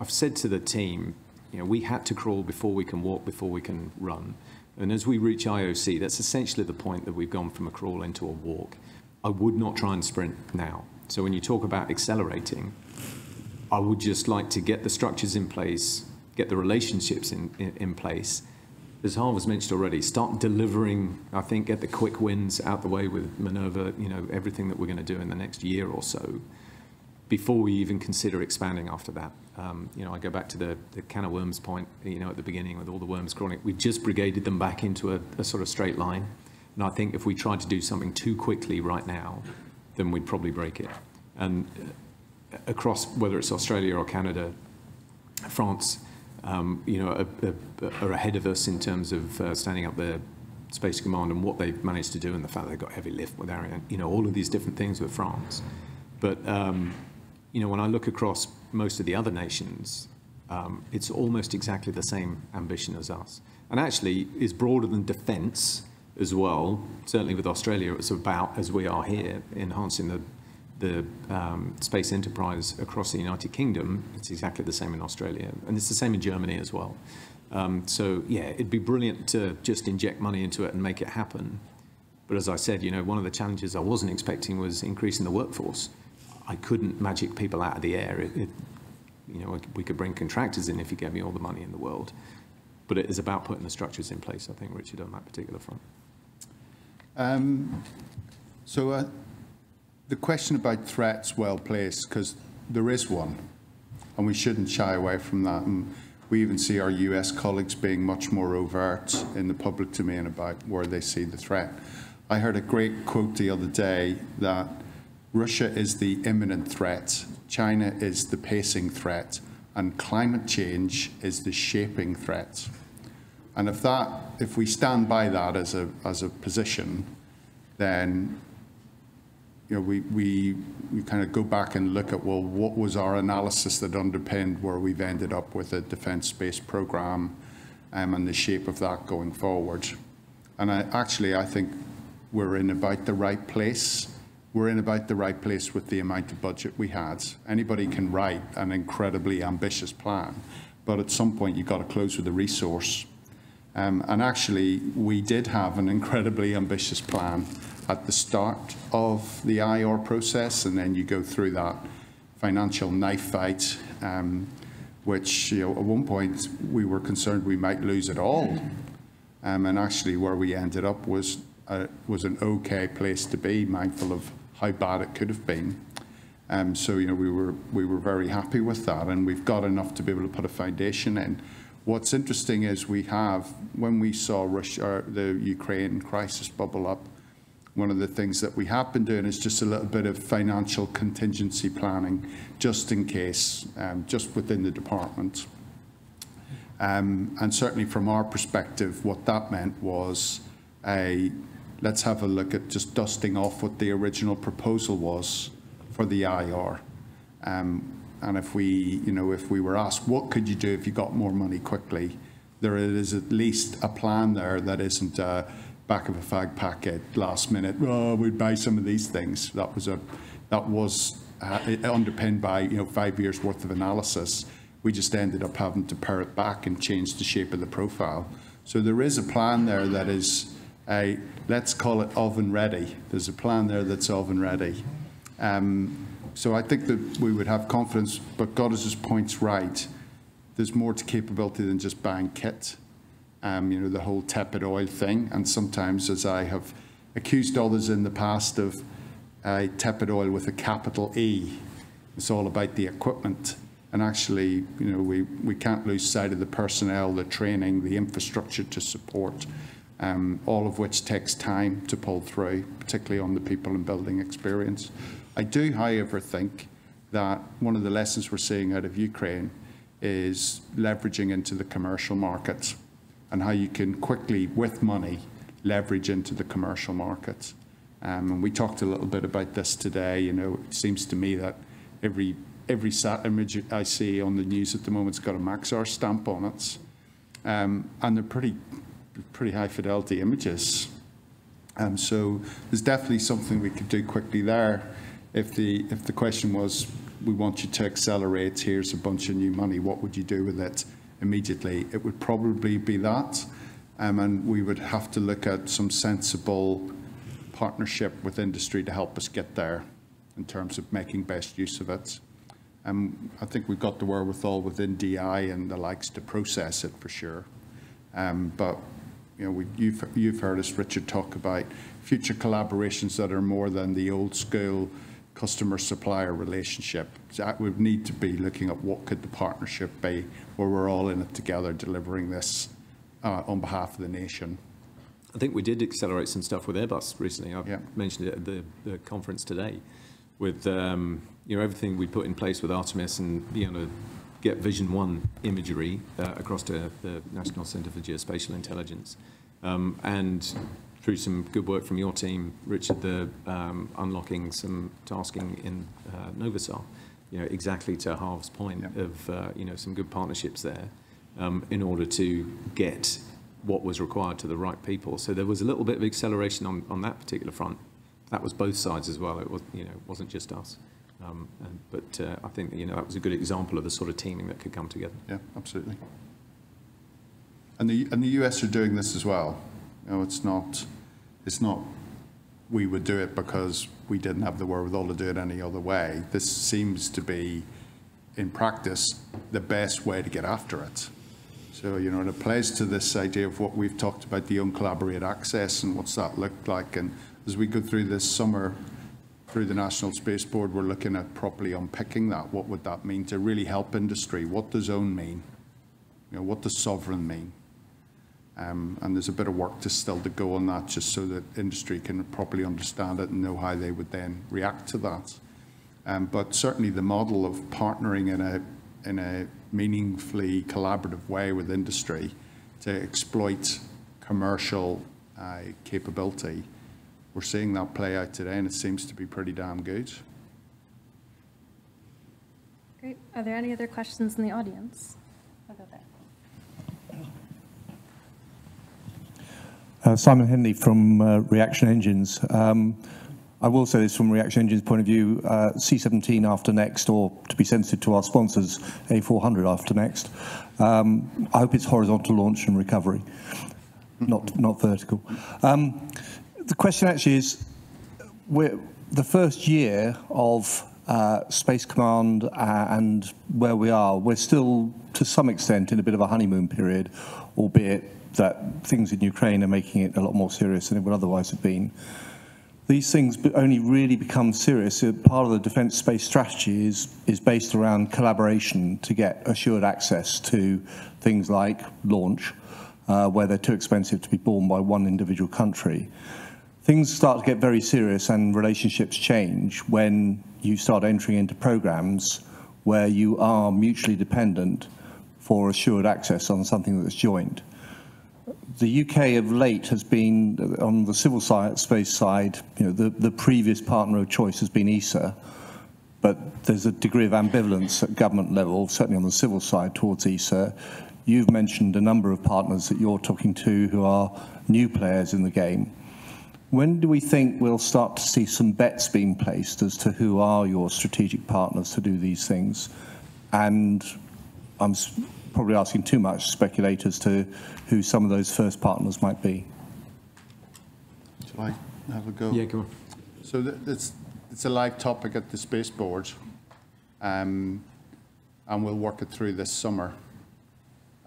I've said to the team, you know, we had to crawl before we can walk, before we can run. And as we reach IOC, that's essentially the point that we've gone from a crawl into a walk. I would not try and sprint now. So when you talk about accelerating, I would just like to get the structures in place, get the relationships in, in, in place. As Harv has mentioned already, start delivering, I think, get the quick wins out the way with Minerva, you know, everything that we're going to do in the next year or so before we even consider expanding after that. Um, you know, I go back to the, the can of worms point, you know, at the beginning with all the worms crawling. We've just brigaded them back into a, a sort of straight line. And I think if we tried to do something too quickly right now, then we'd probably break it. And uh, across, whether it's Australia or Canada, France, um, you know, are, are, ahead of us in terms of uh, standing up their Space Command and what they've managed to do and the fact they've got heavy lift with Ariane, you know, all of these different things with France. But um, you know, when I look across most of the other nations, um, it's almost exactly the same ambition as us. And actually is broader than defence as well. Certainly with Australia, it's about, as we are here, enhancing the, the um, space enterprise across the United Kingdom. It's exactly the same in Australia. And it's the same in Germany as well. Um, so, yeah, it'd be brilliant to just inject money into it and make it happen. But as I said, you know, one of the challenges I wasn't expecting was increasing the workforce. I couldn't magic people out of the air. It, it, you know, we could bring contractors in if you gave me all the money in the world. But it is about putting the structures in place, I think, Richard, on that particular front. Um, so uh, the question about threats, well placed, because there is one, and we shouldn't shy away from that. And we even see our US colleagues being much more overt in the public domain about where they see the threat. I heard a great quote the other day that Russia is the imminent threat, China is the pacing threat, and climate change is the shaping threat. And if that, if we stand by that as a, as a position, then you know, we, we, we kind of go back and look at, well, what was our analysis that underpinned where we've ended up with a defence space programme um, and the shape of that going forward. And I, actually, I think we're in about the right place. We're in about the right place with the amount of budget we had. Anybody can write an incredibly ambitious plan, but at some point you've got to close with a resource. Um, and actually, we did have an incredibly ambitious plan at the start of the IOR process, and then you go through that financial knife fight, um, which you know, at one point we were concerned we might lose it all. Um, and actually, where we ended up was uh, was an okay place to be, mindful of how bad it could have been. Um, so you know, we were we were very happy with that, and we've got enough to be able to put a foundation in. What's interesting is we have, when we saw Russia, the Ukraine crisis bubble up, one of the things that we have been doing is just a little bit of financial contingency planning, just in case, um, just within the department. Um, and certainly from our perspective, what that meant was a let's have a look at just dusting off what the original proposal was for the IR. Um, and if we, you know, if we were asked, what could you do if you got more money quickly? There is at least a plan there that isn't uh, back of a fag packet last minute. Oh, we'd buy some of these things. That was a that was uh, underpinned by you know five years worth of analysis. We just ended up having to pare it back and change the shape of the profile. So there is a plan there that is a let's call it oven ready. There's a plan there that's oven ready. Um, so I think that we would have confidence, but Godders' point's right. There's more to capability than just buying kit um, you know, the whole TEPID OIL thing. And sometimes, as I have accused others in the past of uh, TEPID OIL with a capital E, it's all about the equipment. And actually, you know, we, we can't lose sight of the personnel, the training, the infrastructure to support, um, all of which takes time to pull through, particularly on the people and building experience. I do, however, think that one of the lessons we're seeing out of Ukraine is leveraging into the commercial markets and how you can quickly, with money, leverage into the commercial markets. Um, and we talked a little bit about this today. You know, it seems to me that every every sat image I see on the news at the moment's got a Maxar stamp on it, um, and they're pretty pretty high fidelity images. Um, so there's definitely something we could do quickly there. If the if the question was, we want you to accelerate. Here's a bunch of new money. What would you do with it? Immediately, it would probably be that. Um, and we would have to look at some sensible partnership with industry to help us get there in terms of making best use of it. Um, I think we've got the wherewithal within DI and the likes to process it for sure. Um, but you know, we, you've, you've heard us, Richard, talk about future collaborations that are more than the old school customer supplier relationship. So we need to be looking at what could the partnership be where we're all in it together delivering this uh, on behalf of the nation. I think we did accelerate some stuff with Airbus recently. I yeah. mentioned it at the, the conference today with um, you know everything we put in place with Artemis and able to get Vision One imagery uh, across to the National Centre for Geospatial Intelligence. Um, and through some good work from your team, Richard, the um, unlocking some tasking in uh, NovaSAR, you know, exactly to Harv's point yeah. of, uh, you know, some good partnerships there um, in order to get what was required to the right people. So there was a little bit of acceleration on, on that particular front. That was both sides as well. It was, you know, it wasn't just us. Um, and, but uh, I think, you know, that was a good example of the sort of teaming that could come together. Yeah, absolutely. And the, and the US are doing this as well. You know, it's not it's not we would do it because we didn't have the wherewithal to do it any other way. This seems to be, in practice, the best way to get after it. So, you know, it plays to this idea of what we've talked about, the uncollaborated access and what's that look like. And as we go through this summer, through the National Space Board, we're looking at properly unpicking that. What would that mean to really help industry? What does own mean? You know, what does sovereign mean? Um, and there's a bit of work to still to go on that just so that industry can properly understand it and know how they would then react to that. Um, but certainly the model of partnering in a in a meaningfully collaborative way with industry to exploit commercial uh, capability. We're seeing that play out today, and it seems to be pretty damn good. Great. Are there any other questions in the audience? I'll go there. Uh, Simon Henley from uh, Reaction Engines. Um, I will say this from Reaction Engines' point of view, uh, C17 after next, or to be sensitive to our sponsors, A400 after next. Um, I hope it's horizontal launch and recovery, not, not vertical. Um, the question actually is, we're, the first year of uh, Space Command uh, and where we are, we're still, to some extent, in a bit of a honeymoon period, albeit that things in Ukraine are making it a lot more serious than it would otherwise have been these things only really become serious. Part of the defence space strategy is, is based around collaboration to get assured access to things like launch, uh, where they're too expensive to be borne by one individual country. Things start to get very serious and relationships change when you start entering into programs where you are mutually dependent for assured access on something that's joint the UK of late has been, uh, on the civil space side, you know, the, the previous partner of choice has been ESA, but there's a degree of ambivalence at government level, certainly on the civil side, towards ESA. You've mentioned a number of partners that you're talking to who are new players in the game. When do we think we'll start to see some bets being placed as to who are your strategic partners to do these things? And I'm probably asking too much speculators to who some of those first partners might be. Shall I have a go? Yeah, go on. So it's, it's a live topic at the Space Board, um, and we'll work it through this summer.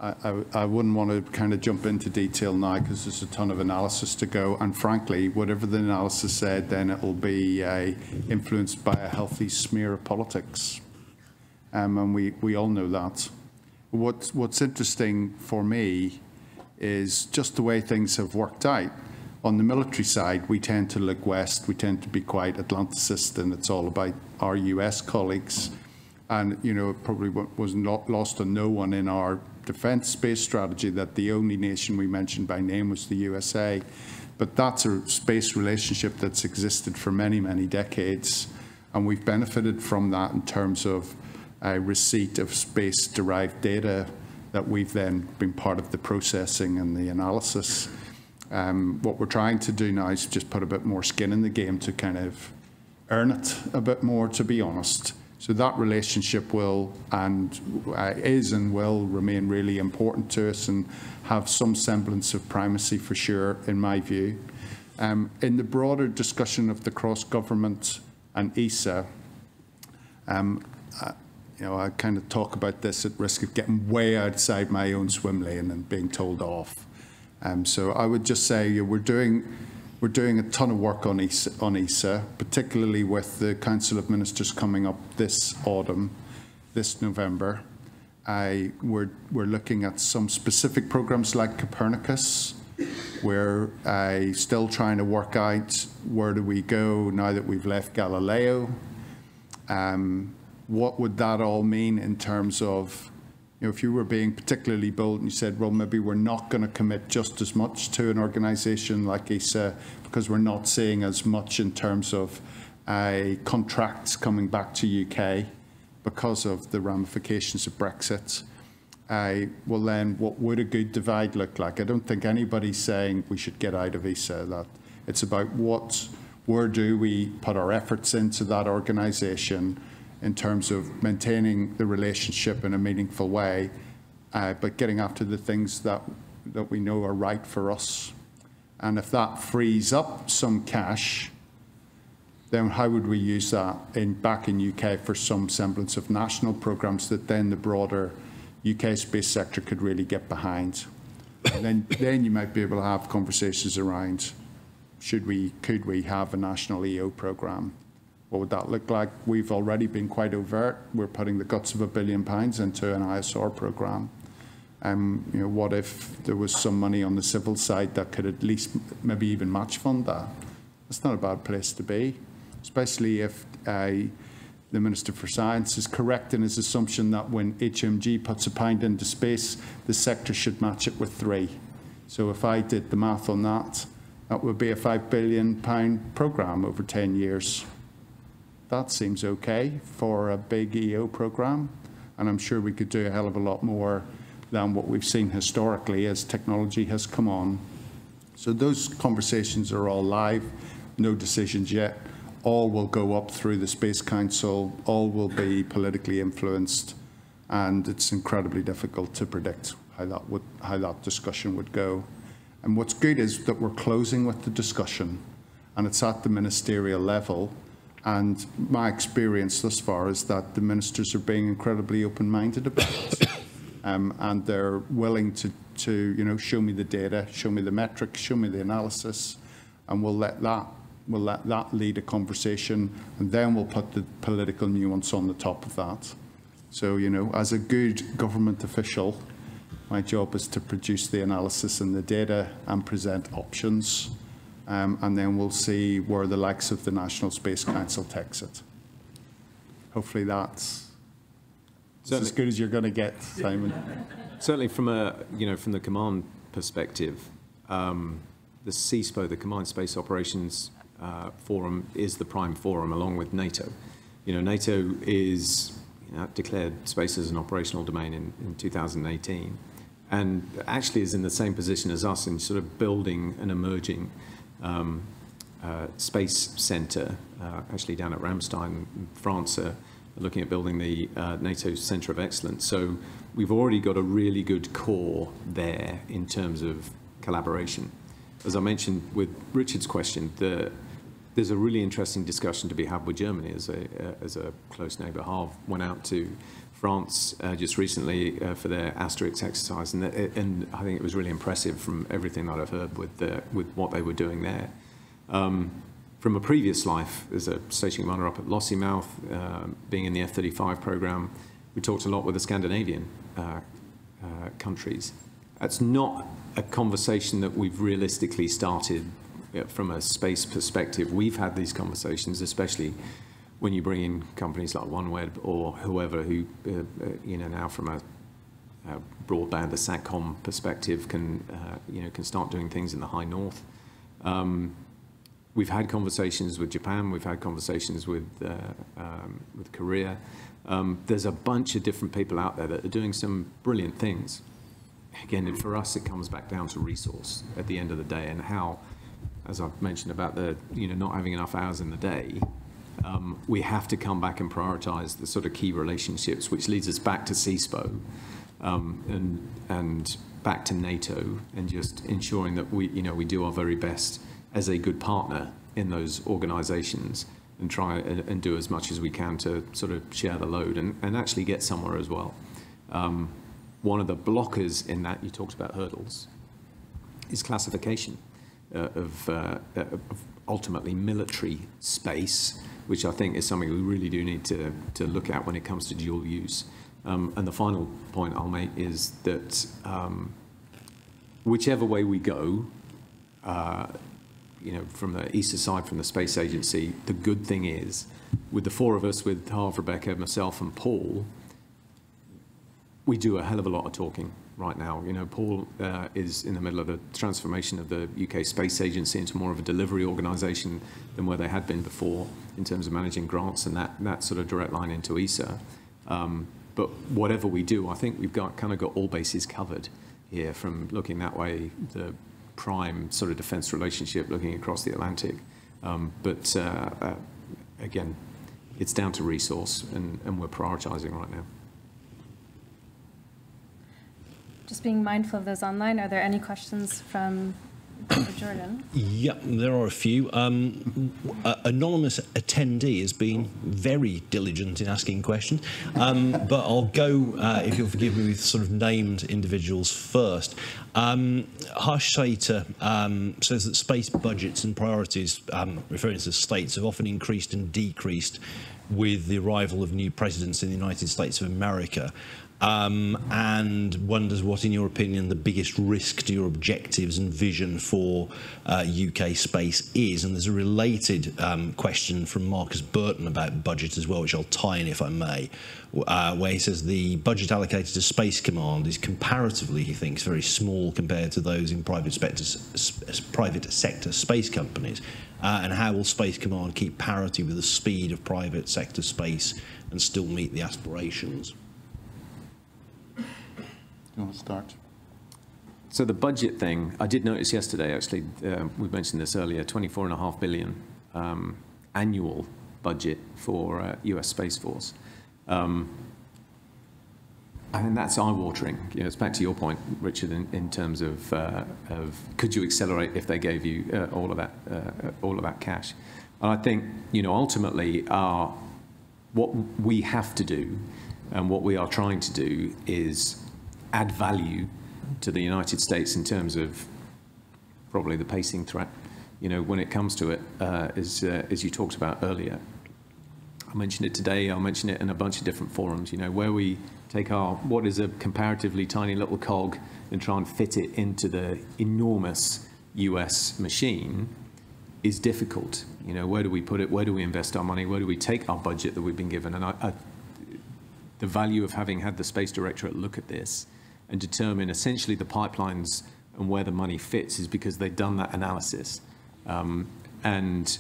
I, I, I wouldn't want to kind of jump into detail now because there's a ton of analysis to go. And frankly, whatever the analysis said, then it will be uh, influenced by a healthy smear of politics. Um, and we, we all know that. What's, what's interesting for me is just the way things have worked out. On the military side, we tend to look west, we tend to be quite Atlanticist, and it's all about our US colleagues. And, you know, it probably was not lost on no one in our defence space strategy that the only nation we mentioned by name was the USA. But that's a space relationship that's existed for many, many decades. And we've benefited from that in terms of uh, receipt of space-derived data that we've then been part of the processing and the analysis. Um, what we're trying to do now is just put a bit more skin in the game to kind of earn it a bit more, to be honest. So that relationship will and uh, is and will remain really important to us and have some semblance of primacy for sure, in my view. Um, in the broader discussion of the cross-government and ESA, um, you know, I kind of talk about this at risk of getting way outside my own swim lane and being told off. Um, so I would just say we're doing we're doing a ton of work on ESA, on ESA, particularly with the Council of Ministers coming up this autumn, this November. I, we're, we're looking at some specific programs like Copernicus. We're uh, still trying to work out where do we go now that we've left Galileo. Um, what would that all mean in terms of, you know, if you were being particularly bold and you said, well, maybe we're not going to commit just as much to an organisation like ESA because we're not seeing as much in terms of uh, contracts coming back to UK because of the ramifications of Brexit. Uh, well, then, what would a good divide look like? I don't think anybody's saying we should get out of ESA. That it's about what, where do we put our efforts into that organisation, in terms of maintaining the relationship in a meaningful way, uh, but getting after the things that, that we know are right for us. And if that frees up some cash, then how would we use that in, back in UK for some semblance of national programs that then the broader UK space sector could really get behind? And then, [laughs] then you might be able to have conversations around should we, could we have a national EO program? What would that look like? We've already been quite overt. We're putting the guts of a billion pounds into an ISR program. Um, you know, what if there was some money on the civil side that could at least maybe even match fund that? That's not a bad place to be, especially if uh, the Minister for Science, is correct in his assumption that when HMG puts a pound into space, the sector should match it with three. So if I did the math on that, that would be a £5 billion programme over 10 years. That seems okay for a big EO programme, and I'm sure we could do a hell of a lot more than what we've seen historically as technology has come on. So those conversations are all live, no decisions yet. All will go up through the Space Council, all will be politically influenced, and it's incredibly difficult to predict how that, would, how that discussion would go. And what's good is that we're closing with the discussion, and it's at the ministerial level. And my experience thus far is that the ministers are being incredibly open-minded about it. [coughs] Um, and they're willing to, to, you know, show me the data, show me the metrics, show me the analysis, and we'll let that we'll let that lead a conversation, and then we'll put the political nuance on the top of that. So, you know, as a good government official, my job is to produce the analysis and the data and present options um, and then we'll see where the likes of the National Space Council takes it. Hopefully that's it's as good as you're going to get, [laughs] Simon. Certainly, from a you know from the command perspective, um, the CSPO, the Command Space Operations uh, Forum, is the prime forum along with NATO. You know, NATO is you know, declared space as an operational domain in, in 2018, and actually is in the same position as us in sort of building an emerging um, uh, space center, uh, actually down at Ramstein, France. Uh, looking at building the uh, NATO Centre of Excellence. So we've already got a really good core there in terms of collaboration. As I mentioned with Richard's question, the, there's a really interesting discussion to be had with Germany as a, uh, as a close neighbour. Harv went out to France uh, just recently uh, for their AsterX exercise, and, and I think it was really impressive from everything that I've heard with, the, with what they were doing there. Um, from a previous life as a station commander up at Lossiemouth, uh, being in the F-35 program, we talked a lot with the Scandinavian uh, uh, countries. That's not a conversation that we've realistically started from a space perspective. We've had these conversations, especially when you bring in companies like OneWeb or whoever who, uh, uh, you know, now from a, a broadband, a SATCOM perspective can, uh, you know, can start doing things in the high north. Um, we've had conversations with Japan, we've had conversations with, uh, um, with Korea. Um, there's a bunch of different people out there that are doing some brilliant things. Again, for us, it comes back down to resource at the end of the day and how, as I've mentioned about the, you know, not having enough hours in the day, um, we have to come back and prioritize the sort of key relationships, which leads us back to CSPO um, and, and back to NATO and just ensuring that we, you know, we do our very best as a good partner in those organizations and try and, and, do as much as we can to sort of share the load and, and actually get somewhere as well. Um, one of the blockers in that, you talked about hurdles, is classification uh, of, uh, of, ultimately military space, which I think is something we really do need to, to look at when it comes to dual use. Um, and the final point I'll make is that um, whichever way we go, uh, you know, from the ESA side, from the space agency, the good thing is, with the four of us, with Harv, Rebecca, myself, and Paul, we do a hell of a lot of talking right now. You know, Paul uh, is in the middle of the transformation of the UK Space Agency into more of a delivery organisation than where they had been before in terms of managing grants and that, that sort of direct line into ESA. Um, but whatever we do, I think we've got kind of got all bases covered here from looking that way, the prime sort of defence relationship looking across the Atlantic. Um, but uh, uh, again, it's down to resource, and, and we're prioritising right now. Just being mindful of those online, are there any questions from Jordan? Yeah, there are a few. Um, anonymous attendee has been very diligent in asking questions, um, but I'll go, uh, if you'll forgive me, with sort of named individuals first. Um, Harsh Saita um, says that space budgets and priorities, um, referring to the states, have often increased and decreased with the arrival of new presidents in the United States of America. Um, and wonders what, in your opinion, the biggest risk to your objectives and vision for uh, UK space is. And there's a related um, question from Marcus Burton about budget as well, which I'll tie in if I may, uh, where he says the budget allocated to Space Command is comparatively, he thinks, very small compared to those in private, sector, private sector space companies. Uh, and how will Space Command keep parity with the speed of private sector space and still meet the aspirations? You want to start? So the budget thing, I did notice yesterday, actually, uh, we mentioned this earlier, 24.5 billion um, annual budget for uh, US Space Force. Um, I mean, that's eye-watering. You know, it's back to your point, Richard, in, in terms of, uh, of could you accelerate if they gave you uh, all of that, uh, all of that cash? And I think, you know, ultimately, our, what we have to do and what we are trying to do is add value to the United States in terms of probably the pacing threat, you know, when it comes to it, uh, as, uh, as you talked about earlier. I mentioned it today, I'll mention it in a bunch of different forums, you know, where we take our, what is a comparatively tiny little cog and try and fit it into the enormous US machine is difficult. You know, where do we put it? Where do we invest our money? Where do we take our budget that we've been given? And I, I, the value of having had the Space Directorate look at this and determine essentially the pipelines and where the money fits is because they've done that analysis. Um, and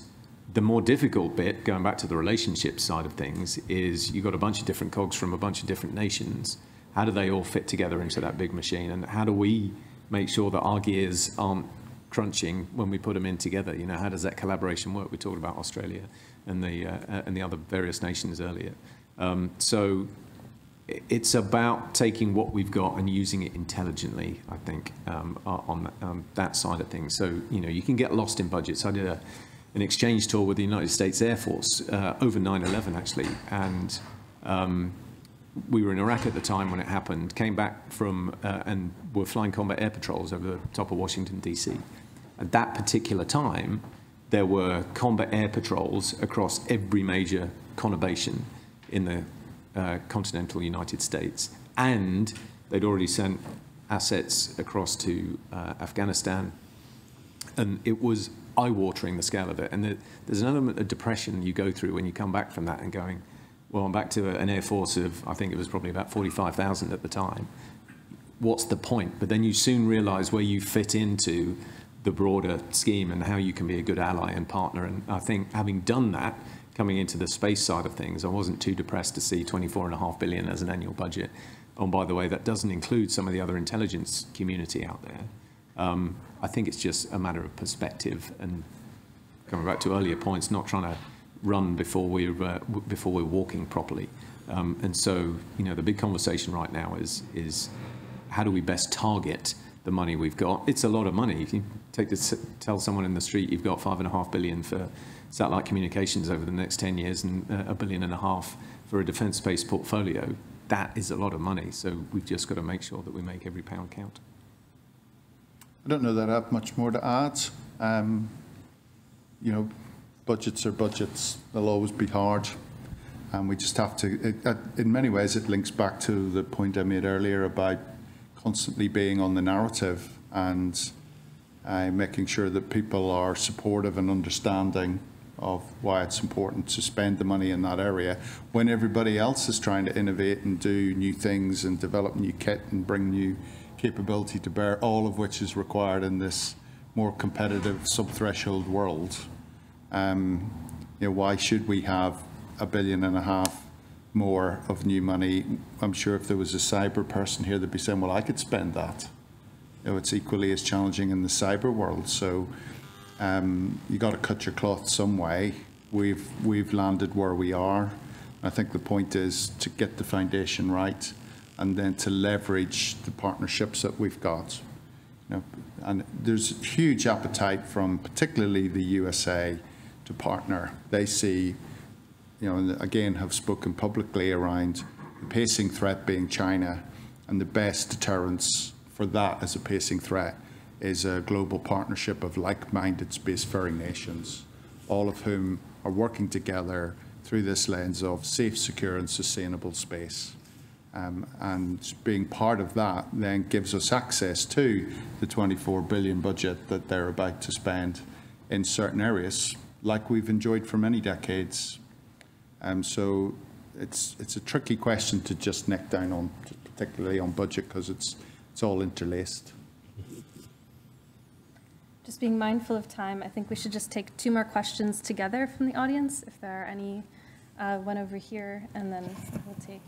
the more difficult bit, going back to the relationship side of things, is you've got a bunch of different cogs from a bunch of different nations. How do they all fit together into that big machine? And how do we make sure that our gears aren't crunching when we put them in together? You know, how does that collaboration work? We talked about Australia and the, uh, and the other various nations earlier. Um, so it's about taking what we've got and using it intelligently, I think, um, on that, um, that, side of things. So, you know, you can get lost in budgets. I did a, an exchange tour with the United States Air Force uh, over 9-11, actually, and um, we were in Iraq at the time when it happened, came back from, uh, and were flying combat air patrols over the top of Washington, D.C. At that particular time, there were combat air patrols across every major conurbation in the uh, continental United States. And they'd already sent assets across to uh, Afghanistan. And it was eye-watering, the scale of it. And the, there's an element of depression you go through when you come back from that and going, well, I'm back to an air force of, I think it was probably about 45,000 at the time. What's the point? But then you soon realize where you fit into the broader scheme and how you can be a good ally and partner. And I think having done that, coming into the space side of things, I wasn't too depressed to see 24.5 billion as an annual budget. Oh, and by the way, that doesn't include some of the other intelligence community out there. Um, I think it's just a matter of perspective and coming back to earlier points, not trying to run before we're, uh, before we're walking properly. Um, and so, you know, the big conversation right now is, is how do we best target the money we've got? It's a lot of money. If you take this, tell someone in the street you've got five and a half billion for satellite communications over the next 10 years and uh, a billion and a half for a defence space portfolio, that is a lot of money. So we've just got to make sure that we make every pound count. I don't know that I have much more to add. Um, you know, budgets are budgets. They'll always be hard. And we just have to, it, it, in many ways, it links back to the point I made earlier about constantly being on the narrative and uh, making sure that people are supportive and understanding of why it's important to spend the money in that area when everybody else is trying to innovate and do new things and develop new kit and bring new capability to bear, all of which is required in this more competitive sub-threshold world. Um, you know, why should we have a billion and a half more of new money? I'm sure if there was a cyber person here, they'd be saying, well, I could spend that. You know, it's equally as challenging in the cyber world. So um, you got to cut your cloth some way. We've we've landed where we are. I think the point is to get the foundation right, and then to leverage the partnerships that we've got. You know, and there's huge appetite from particularly the USA to partner. They see, you know, again have spoken publicly around the pacing threat being China, and the best deterrence for that as a pacing threat is a global partnership of like-minded spacefaring nations, all of whom are working together through this lens of safe, secure and sustainable space. Um, and being part of that then gives us access to the 24 billion budget that they're about to spend in certain areas, like we've enjoyed for many decades. Um, so it's it's a tricky question to just neck down on, particularly on budget, because it's it's all interlaced. Just being mindful of time, I think we should just take two more questions together from the audience, if there are any. Uh, one over here, and then we'll take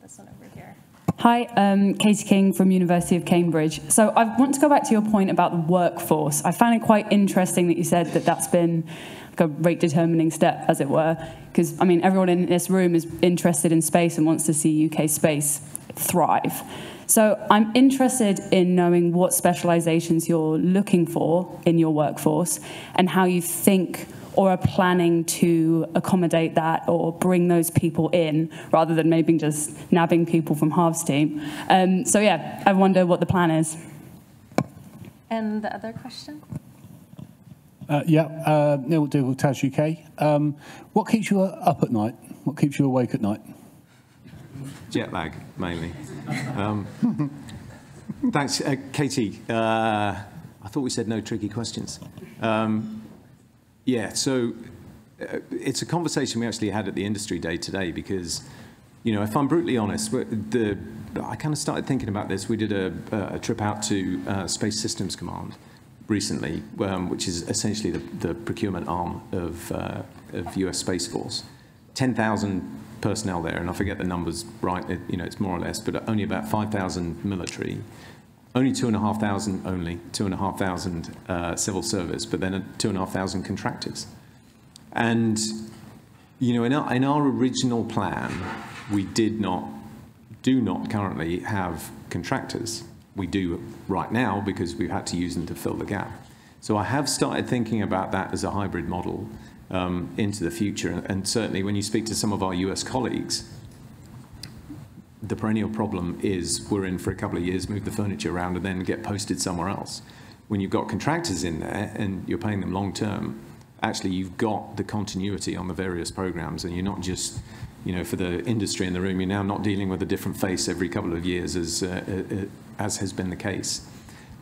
this one over here. Hi, um, Katie King from University of Cambridge. So I want to go back to your point about the workforce. I found it quite interesting that you said that that's been like a rate determining step, as it were, because I mean everyone in this room is interested in space and wants to see UK space thrive. So I'm interested in knowing what specializations you're looking for in your workforce and how you think or are planning to accommodate that or bring those people in rather than maybe just nabbing people from Harv's team. Um, so yeah, I wonder what the plan is. And the other question? Uh, yeah, uh, Neil Diggle, TAS UK. Um, what keeps you up at night? What keeps you awake at night? Jet lag, mainly. Um, thanks, uh, Katie. Uh, I thought we said no tricky questions. Um, yeah, so uh, it's a conversation we actually had at the industry day today because, you know, if I'm brutally honest, the I kind of started thinking about this. We did a, a trip out to uh, Space Systems Command recently, um, which is essentially the, the procurement arm of, uh, of US Space Force. 10,000 personnel there, and I forget the numbers right, it, you know, it's more or less, but only about 5,000 military, only 2,500 only, 2,500 uh, civil service, but then 2,500 contractors. And, you know, in our, in our original plan, we did not, do not currently have contractors. We do right now because we've had to use them to fill the gap. So I have started thinking about that as a hybrid model um, into the future. And certainly when you speak to some of our US colleagues, the perennial problem is we're in for a couple of years, move the furniture around, and then get posted somewhere else. When you've got contractors in there and you're paying them long term, actually you've got the continuity on the various programs, and you're not just, you know, for the industry in the room, you're now not dealing with a different face every couple of years as uh, uh, as has been the case.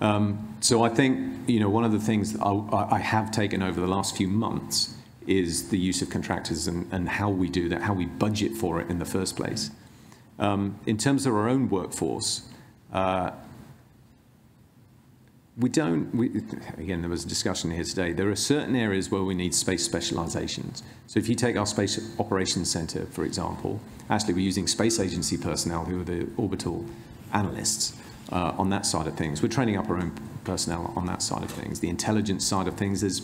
Um, so I think, you know, one of the things I, I have taken over the last few months is the use of contractors and, and how we do that, how we budget for it in the first place. Um, in terms of our own workforce, uh, we don't, we, again, there was a discussion here today, there are certain areas where we need space specializations. So if you take our Space Operations Center, for example, actually we're using space agency personnel who are the orbital analysts uh, on that side of things. We're training up our own personnel on that side of things. The intelligence side of things, there's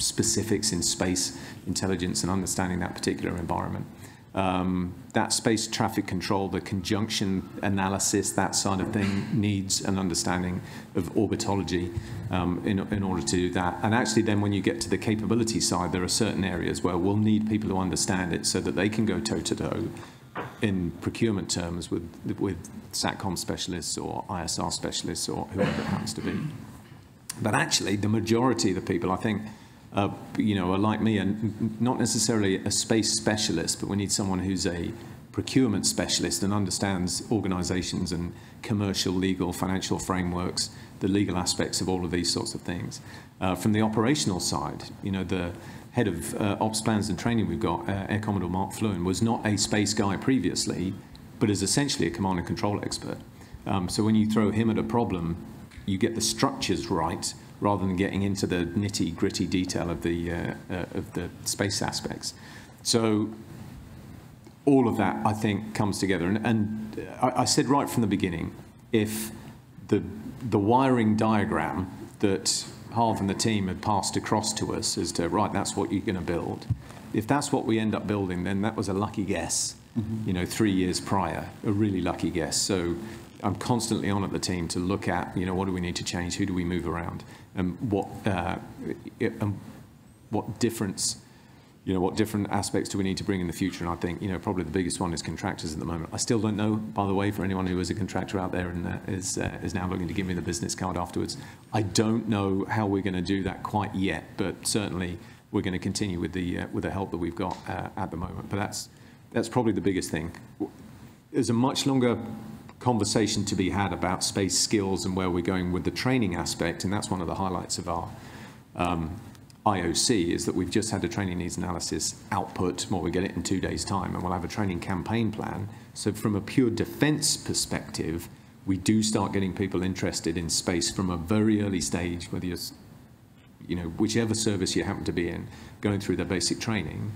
specifics in space intelligence and understanding that particular environment. Um, that space traffic control, the conjunction analysis, that side of thing needs an understanding of orbitology um, in, in order to do that. And actually then when you get to the capability side, there are certain areas where we'll need people who understand it so that they can go toe-to-toe -to -toe in procurement terms with, with SATCOM specialists or ISR specialists or whoever it happens to be. But actually, the majority of the people, I think, uh, you know, are like me and not necessarily a space specialist, but we need someone who's a procurement specialist and understands organizations and commercial, legal, financial frameworks, the legal aspects of all of these sorts of things. Uh, from the operational side, you know, the head of uh, ops plans and training we've got, uh, Air Commodore Mark Flewin, was not a space guy previously, but is essentially a command and control expert. Um, so when you throw him at a problem, you get the structures right, rather than getting into the nitty gritty detail of the, uh, uh, of the space aspects. So all of that, I think, comes together. And, and I, I, said right from the beginning, if the, the wiring diagram that Harv and the team had passed across to us as to, right, that's what you're going to build, if that's what we end up building, then that was a lucky guess, mm -hmm. you know, three years prior, a really lucky guess. So I'm constantly on at the team to look at, you know, what do we need to change? Who do we move around? And what uh, and what difference you know what different aspects do we need to bring in the future? And I think you know probably the biggest one is contractors at the moment. I still don't know by the way for anyone who is a contractor out there and uh, is uh, is now looking to give me the business card afterwards. I don't know how we're going to do that quite yet but certainly we're going to continue with the uh, with the help that we've got uh, at the moment. But that's that's probably the biggest thing. There's a much longer conversation to be had about space skills and where we're going with the training aspect, and that's one of the highlights of our um, IOC is that we've just had a training needs analysis output, well, we get it in two days' time, and we'll have a training campaign plan. So from a pure defence perspective, we do start getting people interested in space from a very early stage, whether you're, you know, whichever service you happen to be in, going through their basic training.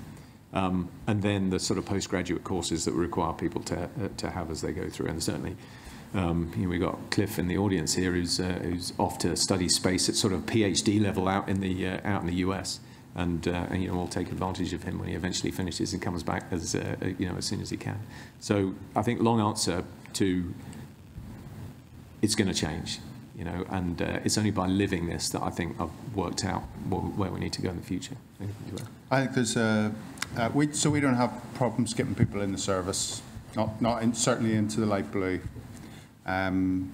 Um, and then the sort of postgraduate courses that require people to, uh, to have as they go through. And certainly, um, you know, we've got Cliff in the audience here who's, uh, who's off to study space at sort of PhD level out in the, uh, out in the US. And, uh, and, you know, we'll take advantage of him when he eventually finishes and comes back as, uh, you know, as soon as he can. So I think long answer to it's going to change, you know, and uh, it's only by living this that I think I've worked out where we need to go in the future. I think there's a, uh, we, so we don't have problems getting people in the service, not, not in, certainly into the light blue. Um,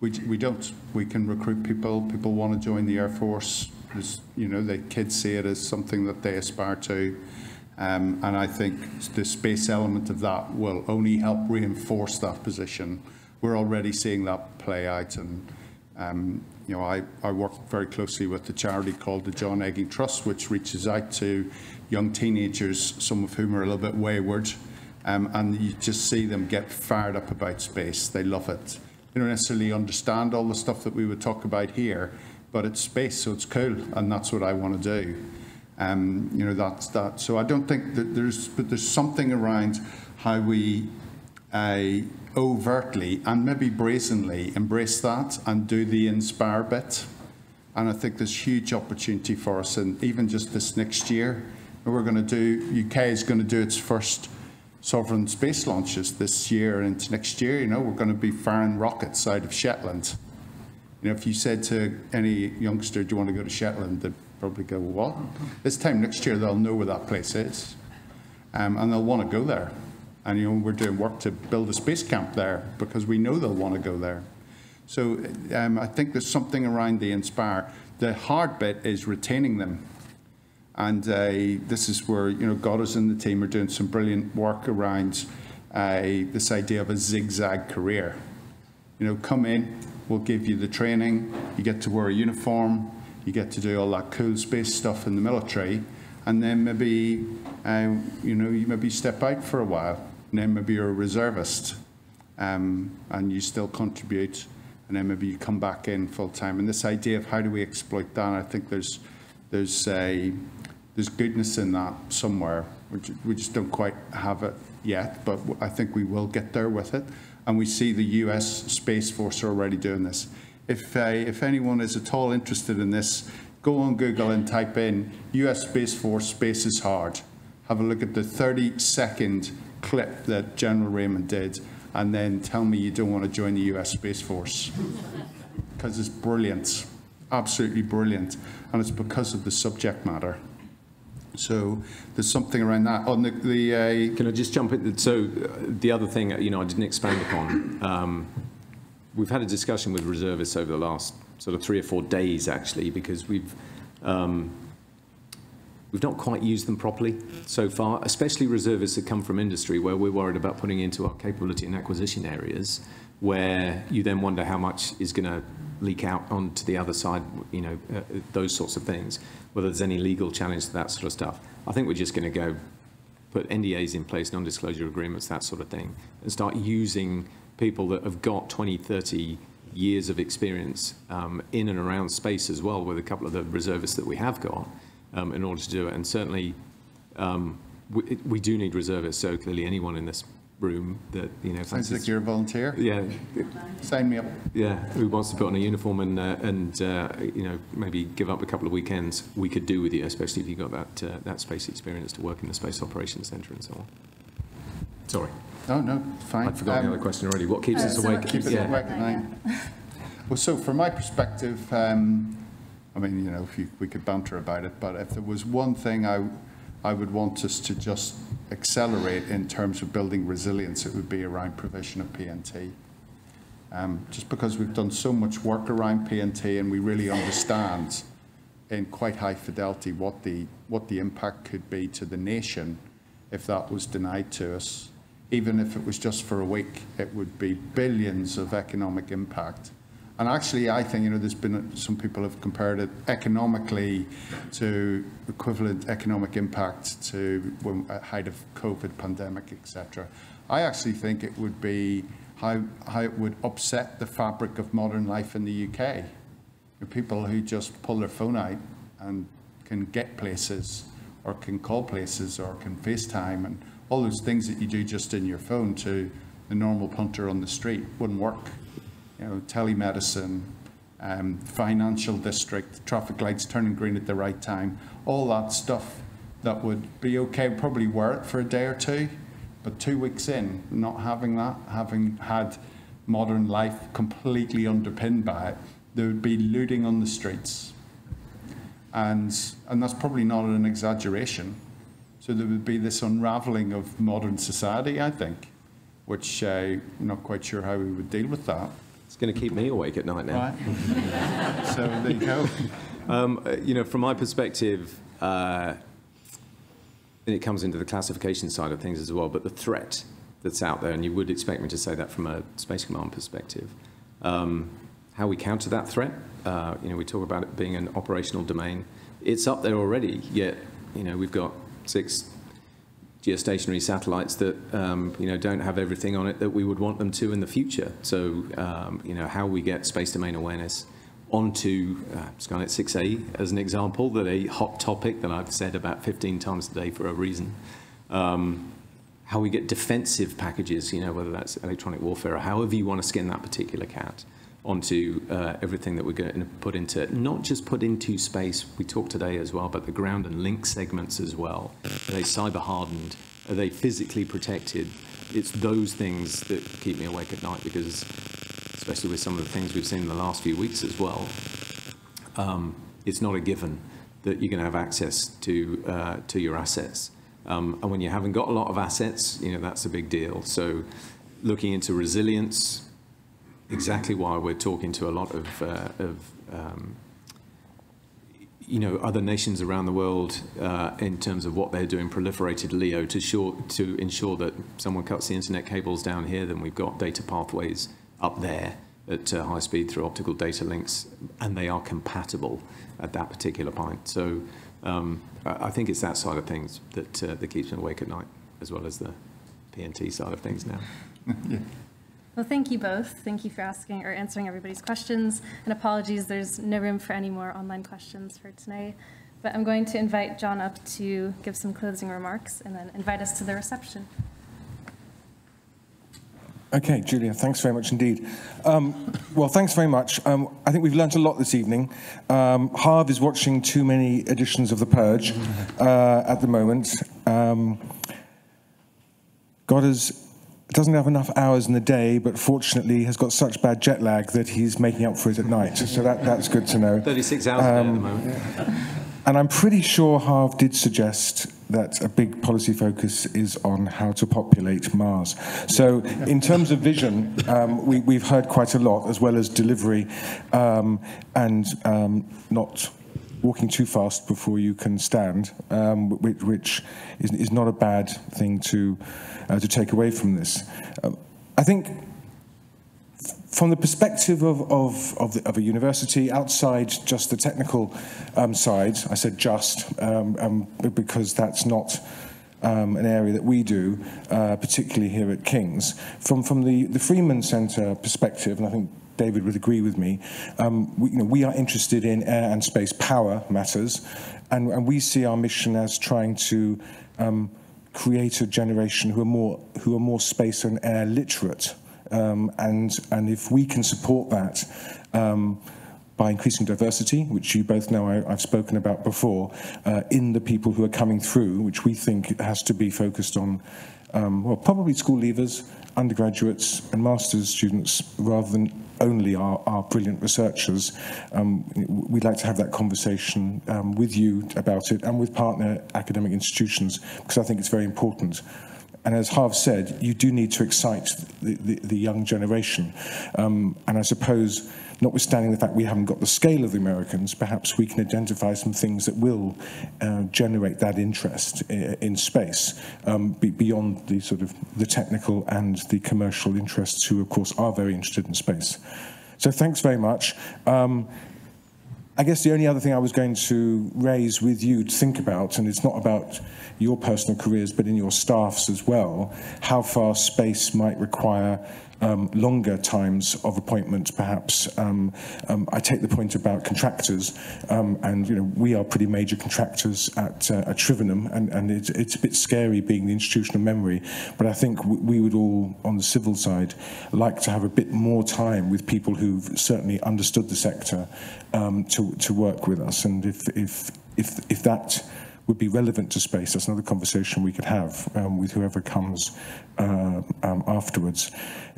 we, we don't. We can recruit people. People want to join the Air Force. You know, the kids see it as something that they aspire to. Um, and I think the space element of that will only help reinforce that position. We're already seeing that play out. And, um, you know, I, I work very closely with the charity called the Jon Egging Trust, which reaches out to young teenagers, some of whom are a little bit wayward, um, and you just see them get fired up about space. They love it. They don't necessarily understand all the stuff that we would talk about here, but it's space, so it's cool, and that's what I want to do. Um, you know, that's that. So I don't think that there's, but there's something around how we uh, overtly and maybe brazenly embrace that and do the inspire bit. And I think there's huge opportunity for us, and even just this next year, we're going to do. UK is going to do its first sovereign space launches this year and into next year. You know, we're going to be firing rockets out of Shetland. You know, if you said to any youngster, "Do you want to go to Shetland?" they'd probably go, "What?" This time next year, they'll know where that place is, um, and they'll want to go there. And you know, we're doing work to build a space camp there because we know they'll want to go there. So um, I think there's something around the inspire. The hard bit is retaining them. And uh, this is where you know Godders and the team are doing some brilliant work around uh, this idea of a zigzag career. You know, come in, we'll give you the training, you get to wear a uniform, you get to do all that cool space stuff in the military, and then maybe uh, you know you maybe step out for a while maybe you're a reservist um, and you still contribute, and then maybe you come back in full time. And this idea of how do we exploit that, I think there's there's a there's goodness in that somewhere. We just don't quite have it yet, but I think we will get there with it. And we see the US Space Force already doing this. If, uh, if anyone is at all interested in this, go on Google and type in US Space Force Space is Hard. Have a look at the 30 second clip that General Raymond did, and then tell me you don't want to join the US Space Force. [laughs] Because it's brilliant, absolutely brilliant, and it's because of the subject matter. So there's something around that. On the, the uh, can I just jump in? So the other thing, you know, I didn't expand upon. Um, we've had a discussion with reservists over the last sort of three or four days, actually, because we've um, We've not quite used them properly so far, especially reservists that come from industry where we're worried about putting into our capability and acquisition areas where you then wonder how much is going to leak out onto the other side, you know, uh, those sorts of things, whether there's any legal challenge to that sort of stuff. I think we're just going to go put NDAs in place, non-disclosure agreements, that sort of thing, and start using people that have got 20, 30 years of experience um, in and around space as well with a couple of the reservists that we have got um, in order to do it. And certainly, um, we, we, do need reservists. So clearly, anyone in this room that you know sounds like you're a volunteer. Yeah, sign me up. Yeah, who wants to put on a uniform and uh, and uh, you know maybe give up a couple of weekends? We could do with you, especially if you have got that uh, that space experience to work in the space operations centre and so on. Sorry. No, no, fine. I'd forgotten um, the other question already. What keeps us awake? Keep us yeah. awake at night. Well, so from my perspective. Um, I mean, you know, you, we could banter about it, but if there was one thing I, I would want us to just accelerate in terms of building resilience, it would be around provision of PNT. Um, just because we've done so much work around PNT and we really understand in quite high fidelity what the, what the impact could be to the nation if that was denied to us. even if it was just for a week, it would be billions of economic impact. And actually, I think, you know, there's been some people have compared it economically to equivalent economic impact to when, at height of COVID pandemic, etc. I actually think it would be how, how it would upset the fabric of modern life in the UK. People who just pull their phone out and can get places or can call places or can FaceTime and all those things that you do just in your phone to the normal punter on the street wouldn't work you know, telemedicine, um, financial district, traffic lights turning green at the right time, all that stuff that would be okay, probably it for a day or two, but two weeks in, not having that, having had modern life completely underpinned by it, there would be looting on the streets. And, and that's probably not an exaggeration. So there would be this unraveling of modern society, I think, which uh, I'm not quite sure how we would deal with that. It's going to keep me awake at night now. Right. [laughs] so there you go. Um, uh, you know, from my perspective, uh, and it comes into the classification side of things as well, but the threat that's out there, and you would expect me to say that from a Space Command perspective, um, how we counter that threat, uh, you know, we talk about it being an operational domain. It's up there already, yet, you know, we've got six geostationary satellites that um, you know don't have everything on it that we would want them to in the future. So um, you know how we get space domain awareness onto uh, Skynet 6A as an example, that a hot topic that I've said about 15 times a day for a reason. Um, how we get defensive packages, you know, whether that's electronic warfare or however you want to skin that particular cat onto uh, everything that we're going to put into, not just put into space, we talked today as well, but the ground and link segments as well. Are they cyber hardened? Are they physically protected? It's those things that keep me awake at night because, especially with some of the things we've seen in the last few weeks as well, um, it's not a given that you're going to have access to, uh, to your assets. Um, and when you haven't got a lot of assets, you know, that's a big deal. So looking into resilience, exactly why we're talking to a lot of, uh, of um, you know, other nations around the world uh, in terms of what they're doing, proliferated LEO to, sure, to ensure that someone cuts the internet cables down here, then we've got data pathways up there at uh, high speed through optical data links, and they are compatible at that particular point. So um, I think it's that side of things that, uh, that keeps me awake at night, as well as the PNT side of things now. yeah. [laughs] Well, thank you both. Thank you for asking or answering everybody's questions. And apologies, there's no room for any more online questions for today. But I'm going to invite John up to give some closing remarks and then invite us to the reception. Okay, Julia, thanks very much indeed. Um, well, thanks very much. Um, I think we've learnt a lot this evening. Um, Harv is watching too many editions of The Purge uh, at the moment. Um, Godders doesn't have enough hours in the day, but fortunately has got such bad jet lag that he's making up for it at night. So that, that's good to know. 36 hours um, at the um, moment. And I'm pretty sure Harv did suggest that a big policy focus is on how to populate Mars. So, in terms of vision, um, we, have heard quite a lot, as well as delivery um, and um, not walking too fast before you can stand, um, which, which is, is, not a bad thing to, uh, to take away from this. Um, I think from the perspective of, of, of, the, of, a university, outside just the technical um, side, I said just, um, um, because that's not um, an area that we do, uh, particularly here at King's. From, from the, the Freeman Centre perspective, and I think David would agree with me, um, we, you know, we are interested in air and space power matters, and, and we see our mission as trying to create a generation who are more, who are more space and air literate. Um, and, and if we can support that um, by increasing diversity, which you both know I, have spoken about before, uh, in the people who are coming through, which we think has to be focused on, um, well, probably school leavers, undergraduates and master's students rather than only our, our brilliant researchers. Um, we'd like to have that conversation um, with you about it and with partner academic institutions because I think it's very important. and as Harv said, you do need to excite the, the, the young generation. Um, and I suppose, notwithstanding the fact we haven't got the scale of the Americans, perhaps we can identify some things that will uh, generate that interest in, in space um, beyond the sort of the technical and the commercial interests, who of course are very interested in space. So thanks very much. Um, I guess the only other thing I was going to raise with you to think about, and it's not about your personal careers, but in your staffs as well, how far space might require um, longer times of appointment, perhaps. Um, um, I take the point about contractors, um, and you know we are pretty major contractors at, uh, at Shrivenham, and, and it's, it's a bit scary being the institutional memory, but I think we would all, on the civil side, like to have a bit more time with people who've certainly understood the sector um, to, to work with us, and if, if, if, if that would be relevant to space. That's another conversation we could have um, with whoever comes uh, um, afterwards.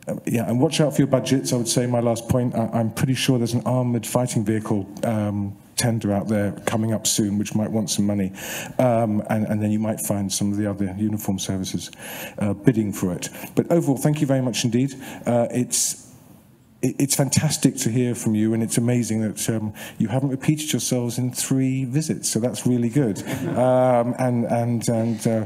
Uh, yeah, and watch out for your budgets. I would say my last point. I, I'm pretty sure there's an armoured fighting vehicle um, tender out there coming up soon, which might want some money, um, and, and then you might find some of the other uniform services uh, bidding for it. But overall, thank you very much indeed. Uh, it's it's fantastic to hear from you, and it's amazing that um, you haven't repeated yourselves in three visits. So that's really good. [laughs] Um, and and and uh,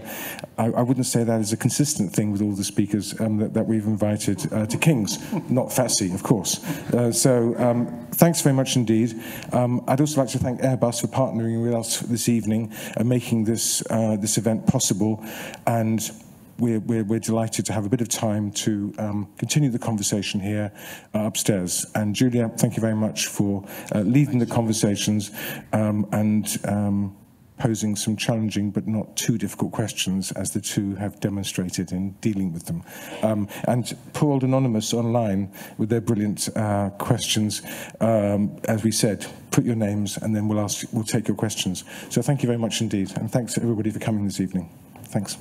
I, I, wouldn't say that is a consistent thing with all the speakers um, that, that, we've invited uh, to Kings, not Fatsy, of course. Uh, so um, thanks very much indeed. Um, I'd also like to thank Airbus for partnering with us this evening and making this uh, this event possible. And we're, we're, we're, delighted to have a bit of time to um, continue the conversation here uh, upstairs. And Julia, thank you very much for uh, leading the conversations um, and um, posing some challenging but not too difficult questions as the two have demonstrated in dealing with them. Um, and old Anonymous online with their brilliant uh, questions, um, as we said, put your names and then we'll, ask, we'll take your questions. So thank you very much indeed. And thanks to everybody for coming this evening. Thanks.